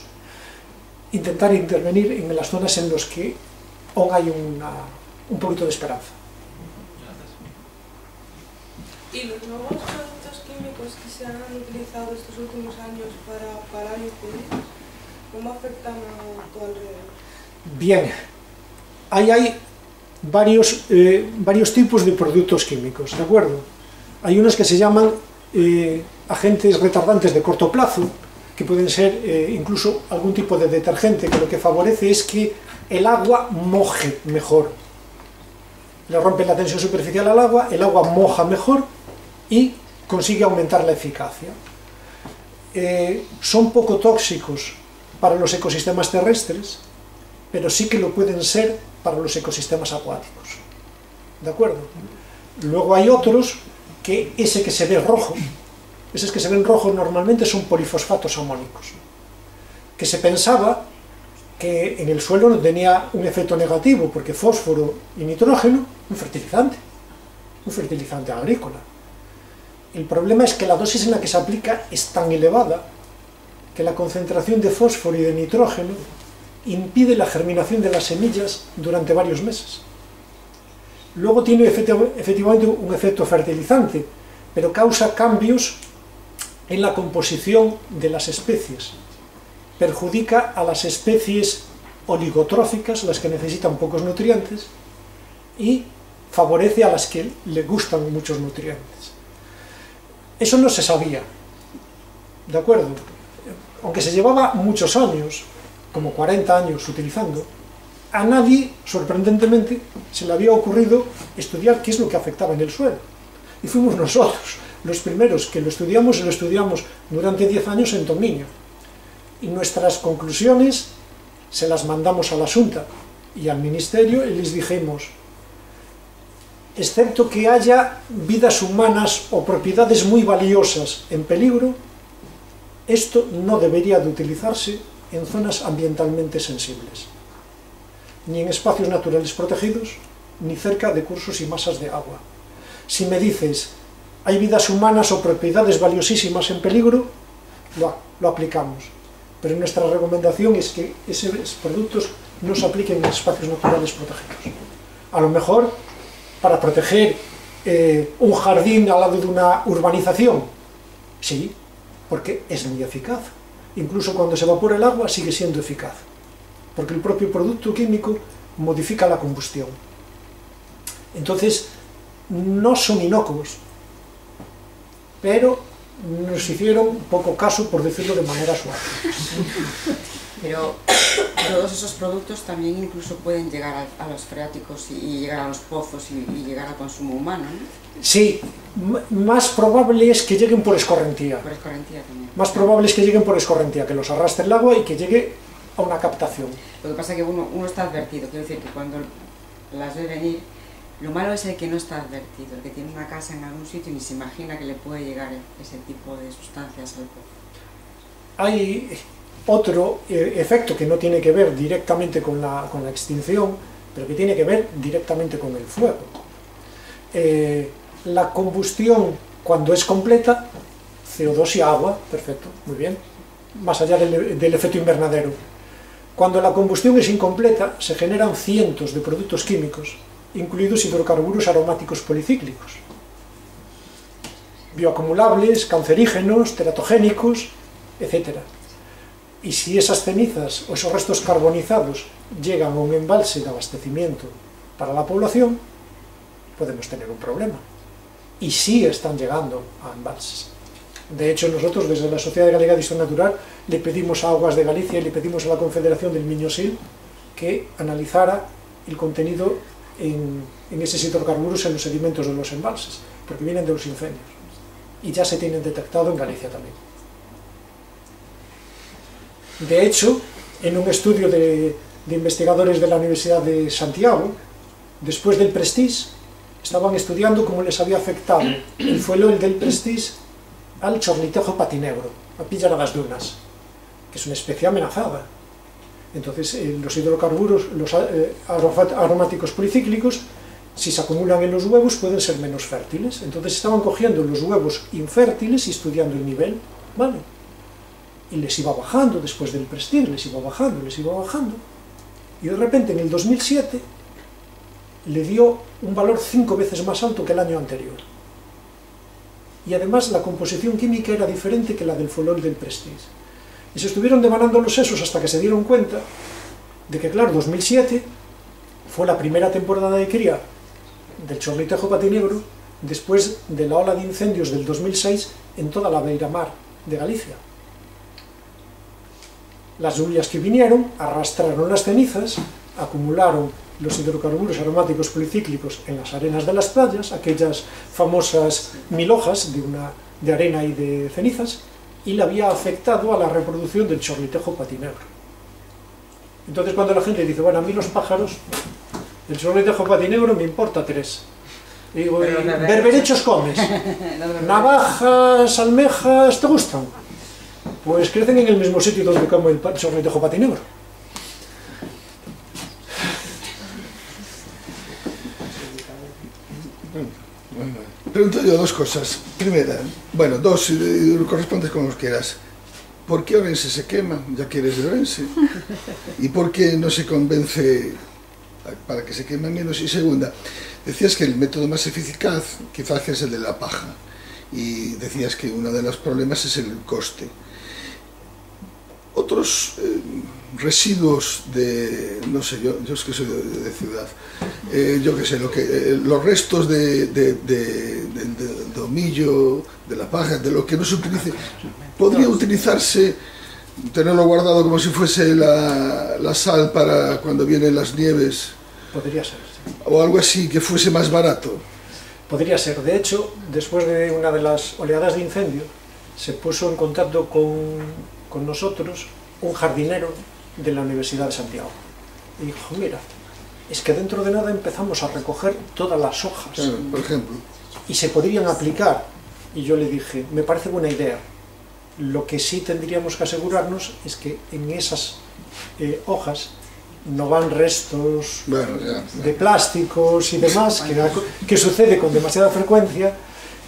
intentar intervenir en las zonas en las que aún hay un poquito de esperanza. ¿Y los nuevos productos químicos que se han utilizado estos últimos años para parar incendios, cómo afectan a tu alrededor? Bien, ahí hay varios, eh, varios tipos de productos químicos, ¿de acuerdo? Hay unos que se llaman eh, agentes retardantes de corto plazo, que pueden ser eh, incluso algún tipo de detergente, que lo que favorece es que el agua moje mejor. Le rompe la tensión superficial al agua, el agua moja mejor y consigue aumentar la eficacia. Eh, son poco tóxicos para los ecosistemas terrestres, pero sí que lo pueden ser para los ecosistemas acuáticos. ¿De acuerdo? Luego hay otros que ese que se ve rojo, esos que se ven rojos normalmente son polifosfatos amónicos, que se pensaba que en el suelo no tenía un efecto negativo, porque fósforo y nitrógeno, un fertilizante, un fertilizante agrícola. El problema es que la dosis en la que se aplica es tan elevada que la concentración de fósforo y de nitrógeno impide la germinación de las semillas durante varios meses. Luego tiene efecti- efectivamente un efecto fertilizante, pero causa cambios en la composición de las especies. Perjudica a las especies oligotróficas, las que necesitan pocos nutrientes, y favorece a las que le gustan muchos nutrientes. Eso no se sabía, ¿de acuerdo? Aunque se llevaba muchos años, como 40 años utilizando, a nadie, sorprendentemente, se le había ocurrido estudiar qué es lo que afectaba en el suelo. Y fuimos nosotros los primeros que lo estudiamos y lo estudiamos durante 10 años en Tomiño. Y nuestras conclusiones se las mandamos a la Junta y al Ministerio y les dijimos, excepto que haya vidas humanas o propiedades muy valiosas en peligro, esto no debería de utilizarse en zonas ambientalmente sensibles, ni en espacios naturales protegidos, ni cerca de cursos y masas de agua. Si me dices, hay vidas humanas o propiedades valiosísimas en peligro, lo, lo aplicamos. pero nuestra recomendación es que esos productos no se apliquen en espacios naturales protegidos. A lo mejor, para proteger eh, un jardín al lado de una urbanización, sí, porque es muy eficaz. Incluso cuando se evapora el agua sigue siendo eficaz, porque el propio producto químico modifica la combustión. Entonces, no son inocuos, pero nos hicieron poco caso, por decirlo de manera suave. Pero todos esos productos también incluso pueden llegar a, a los freáticos y, y, llegar a los pozos y, y, llegar al consumo humano, ¿no? Sí, más probable es que lleguen por escorrentía. Por escorrentía también. Más probable es que lleguen por escorrentía, que los arrastre el agua y que llegue a una captación. Lo que pasa es que uno, uno está advertido, quiero decir que cuando las ve venir, lo malo es el que no está advertido, el que tiene una casa en algún sitio y ni se imagina que le puede llegar ese tipo de sustancias al pozo. Hay otro eh, efecto que no tiene que ver directamente con la, extinción, pero que tiene que ver directamente con el fuego. Eh, la combustión, cuando es completa, CO2 y agua, perfecto, muy bien, más allá del, del efecto invernadero. Cuando la combustión es incompleta, se generan cientos de productos químicos, incluidos hidrocarburos aromáticos policíclicos, bioacumulables, cancerígenos, teratogénicos, etc. Y si esas cenizas o esos restos carbonizados llegan a un embalse de abastecimiento para la población, podemos tener un problema. Y sí están llegando a embalses. De hecho, nosotros desde la Sociedad Galega de Historia Natural le pedimos a Aguas de Galicia y le pedimos a la Confederación del Miñosil que analizara el contenido en, en esos hidrocarburos en los sedimentos de los embalses, porque vienen de los incendios. Y ya se tienen detectado en Galicia también. De hecho, en un estudio de, investigadores de la Universidad de Santiago, después del Prestige, estaban estudiando cómo les había afectado el fuelol del Prestige al chorlitejo patinegro, a pillar a las dunas, que es una especie amenazada. Entonces, eh, los hidrocarburos, los eh, aromáticos policíclicos, si se acumulan en los huevos, pueden ser menos fértiles. Entonces, estaban cogiendo los huevos infértiles y estudiando el nivel, ¿vale? Y les iba bajando después del prestige, les iba bajando, les iba bajando. Y de repente, en el 2007, le dio un valor cinco veces más alto que el año anterior. Y además, la composición química era diferente que la del folol del prestige. Y se estuvieron devanando los sesos hasta que se dieron cuenta de que, claro, 2007 fue la primera temporada de cría del chorlitejo patinegro después de la ola de incendios del 2006 en toda la beiramar de Galicia. Las lluvias que vinieron arrastraron las cenizas, acumularon los hidrocarburos aromáticos policíclicos en las arenas de las playas, aquellas famosas mil hojas de, una, de arena y de cenizas, y le había afectado a la reproducción del chorlitejo patinegro. Entonces cuando la gente dice, bueno, a mí los pájaros, el chorlitejo patinegro me importa tres. Y digo, berberechos comes, navajas, almejas, ¿te gustan? Pues crecen en el mismo sitio donde come el pa- chorlitejo patinegro. Pregunto yo dos cosas. Primera, bueno, dos, y correspondes como los quieras. ¿Por qué Orense se quema, ya que eres de Orense? ¿Y por qué no se convence para que se queme menos? Y segunda, decías que el método más eficaz quizás es el de la paja. Y decías que uno de los problemas es el coste. Otros eh, residuos de, no sé, yo, yo es que soy de, de ciudad, eh, yo qué sé, lo que, eh, los restos de, de, de, domillo, de la paja, de lo que no se utilice, podría utilizarse, tenerlo guardado como si fuese la, la sal para cuando vienen las nieves, Podría ser. sí. o algo así, que fuese más barato. Podría ser. De hecho, después de una de las oleadas de incendio, se puso en contacto con, con nosotros un jardinero de la Universidad de Santiago. Y dijo, mira, es que dentro de nada empezamos a recoger todas las hojas Claro, por ejemplo. y se podrían aplicar. Y yo le dije, me parece buena idea. Lo que sí tendríamos que asegurarnos es que en esas eh, hojas no van restos Bueno, ya. de plásticos y demás, que, que sucede con demasiada frecuencia,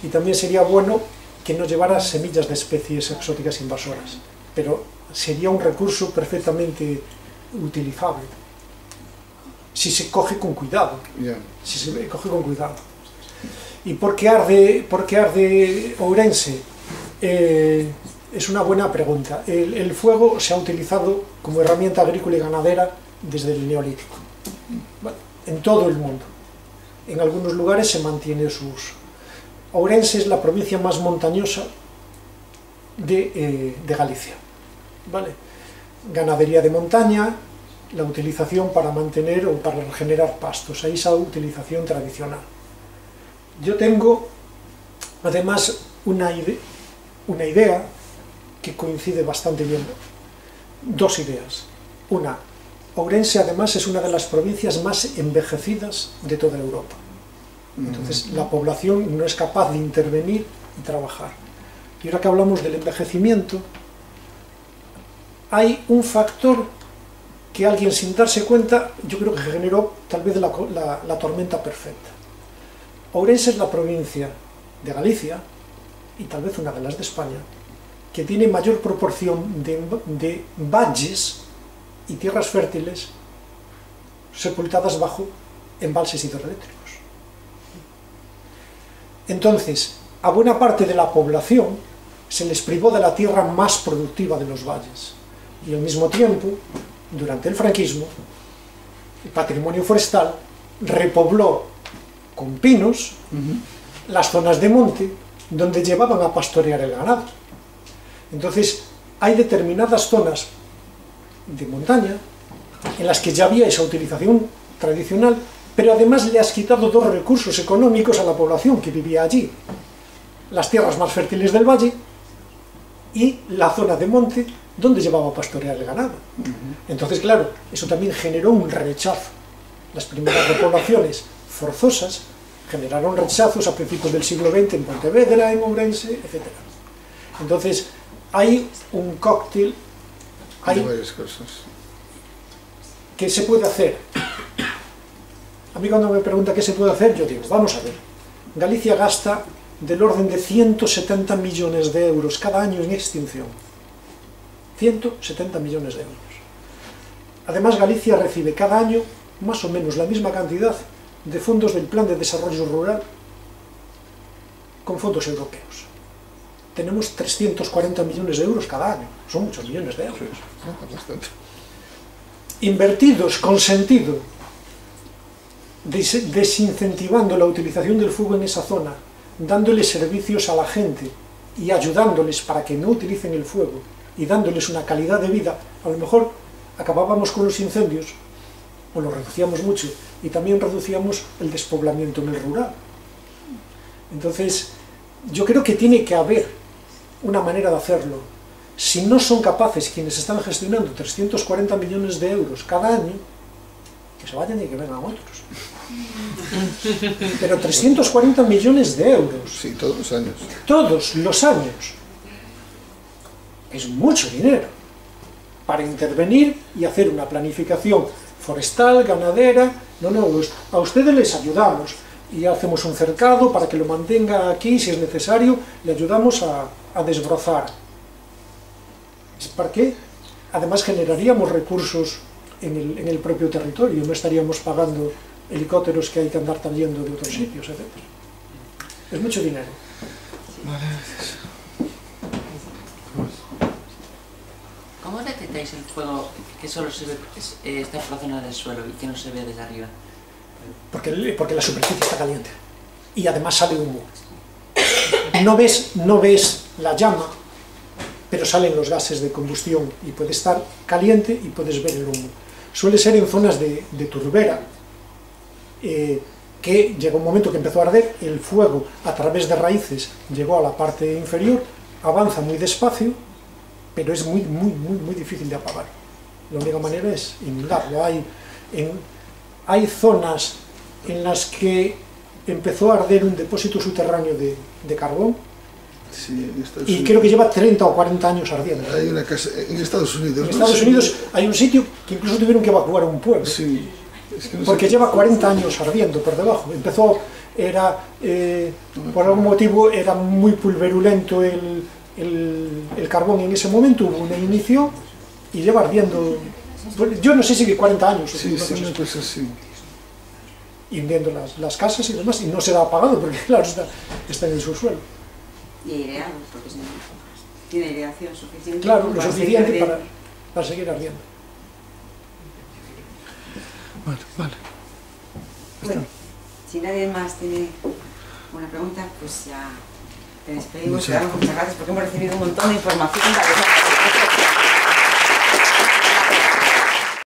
y también sería bueno que no llevara semillas de especies exóticas invasoras. Pero sería un recurso perfectamente utilizable si se coge con cuidado si se coge con cuidado. ¿Y por qué arde, por qué arde Ourense? Eh, es una buena pregunta. El, el fuego se ha utilizado como herramienta agrícola y ganadera desde el Neolítico, Bueno, en todo el mundo. En algunos lugares se mantiene su uso. Ourense es la provincia más montañosa de, eh, de Galicia. ¿Vale? Ganadería de montaña, la utilización para mantener o para generar pastos, ahí esa utilización tradicional. Yo tengo además una, ide- una idea que coincide bastante bien, dos ideas. Una, Ourense además es una de las provincias más envejecidas de toda Europa. Entonces la población no es capaz de intervenir y trabajar. Y ahora que hablamos del envejecimiento, hay un factor que alguien sin darse cuenta, yo creo que generó tal vez la, tormenta perfecta. Ourense es la provincia de Galicia, y tal vez una de las de España, que tiene mayor proporción de, de valles y tierras fértiles sepultadas bajo embalses hidroeléctricos. Entonces, a buena parte de la población se les privó de la tierra más productiva de los valles. Y al mismo tiempo, durante el franquismo, el patrimonio forestal repobló con pinos las zonas de monte donde llevaban a pastorear el ganado. Entonces, hay determinadas zonas de montaña en las que ya había esa utilización tradicional, pero además le has quitado dos recursos económicos a la población que vivía allí. Las tierras más fértiles del valle y la zona de monte donde llevaba a pastorear el ganado. Entonces, claro, eso también generó un rechazo. Las primeras repoblaciones forzosas generaron rechazos a principios del siglo XX en Pontevedra, en Ourense, etc. Entonces, hay un cóctel, Hay varias cosas. ¿Qué se puede hacer? A mí cuando me pregunta qué se puede hacer, yo digo, vamos a ver. Galicia gasta del orden de 170 millones de euros cada año en extinción. 170 millones de euros. Además, Galicia recibe cada año más o menos la misma cantidad de fondos del Plan de Desarrollo Rural con fondos europeos. Tenemos 340 millones de euros cada año. Son muchos millones de euros invertidos con sentido, des- desincentivando la utilización del fuego en esa zona, dándoles servicios a la gente y ayudándoles para que no utilicen el fuego y dándoles una calidad de vida, a lo mejor acabábamos con los incendios o los reducíamos mucho y también reducíamos el despoblamiento en el rural. Entonces, yo creo que tiene que haber una manera de hacerlo. Si no son capaces quienes están gestionando 340 millones de euros cada año, que se vayan y que vengan otros. Pero 340 millones de euros Sí, todos los años. todos los años es mucho dinero para intervenir y hacer una planificación forestal, ganadera. No, no, a ustedes les ayudamos y hacemos un cercado para que lo mantenga aquí, si es necesario, le ayudamos a, a desbrozar. ¿Es ¿Para qué? Además generaríamos recursos en el, en el propio territorio, no estaríamos pagando helicópteros que hay que andar trayendo de otros sitios, etc. Es mucho dinero. ¿Cómo detectáis el fuego que solo se ve, eh, está zona del suelo y que no se ve desde arriba? porque, porque la superficie está caliente y además sale humo. No ves, no ves la llama, pero salen los gases de combustión y puede estar caliente y puedes ver el humo. Suele ser en zonas de, de turbera, eh, que llegó un momento que empezó a arder, el fuego a través de raíces llegó a la parte inferior, avanza muy despacio, pero es muy, muy, muy, muy difícil de apagar. La única manera es inundarlo. Hay, en, hay zonas en las que empezó a arder un depósito subterráneo de, de carbón Sí, y creo que lleva 30 o 40 años ardiendo. Hay una casa en Estados Unidos. En ¿no? Estados Sí. Unidos hay un sitio que incluso tuvieron que evacuar un pueblo. Sí. Es que no sé Porque lleva 40 años ardiendo por debajo. Empezó, era, eh, por algún motivo, era muy pulverulento el, el, el carbón en ese momento hubo una inicio y lleva ardiendo, pues, yo no sé si de 40 años, Sí, sí, pues hundiendo las, las casas y demás, y no se da apagado porque claro, está, está en el subsuelo. Y aireado, porque si no, tiene aireación suficiente. Claro, lo suficiente para, para seguir ardiendo. Vale. Bueno, si nadie más tiene una pregunta, pues ya te despedimos. Muchas gracias porque hemos recibido un montón de información.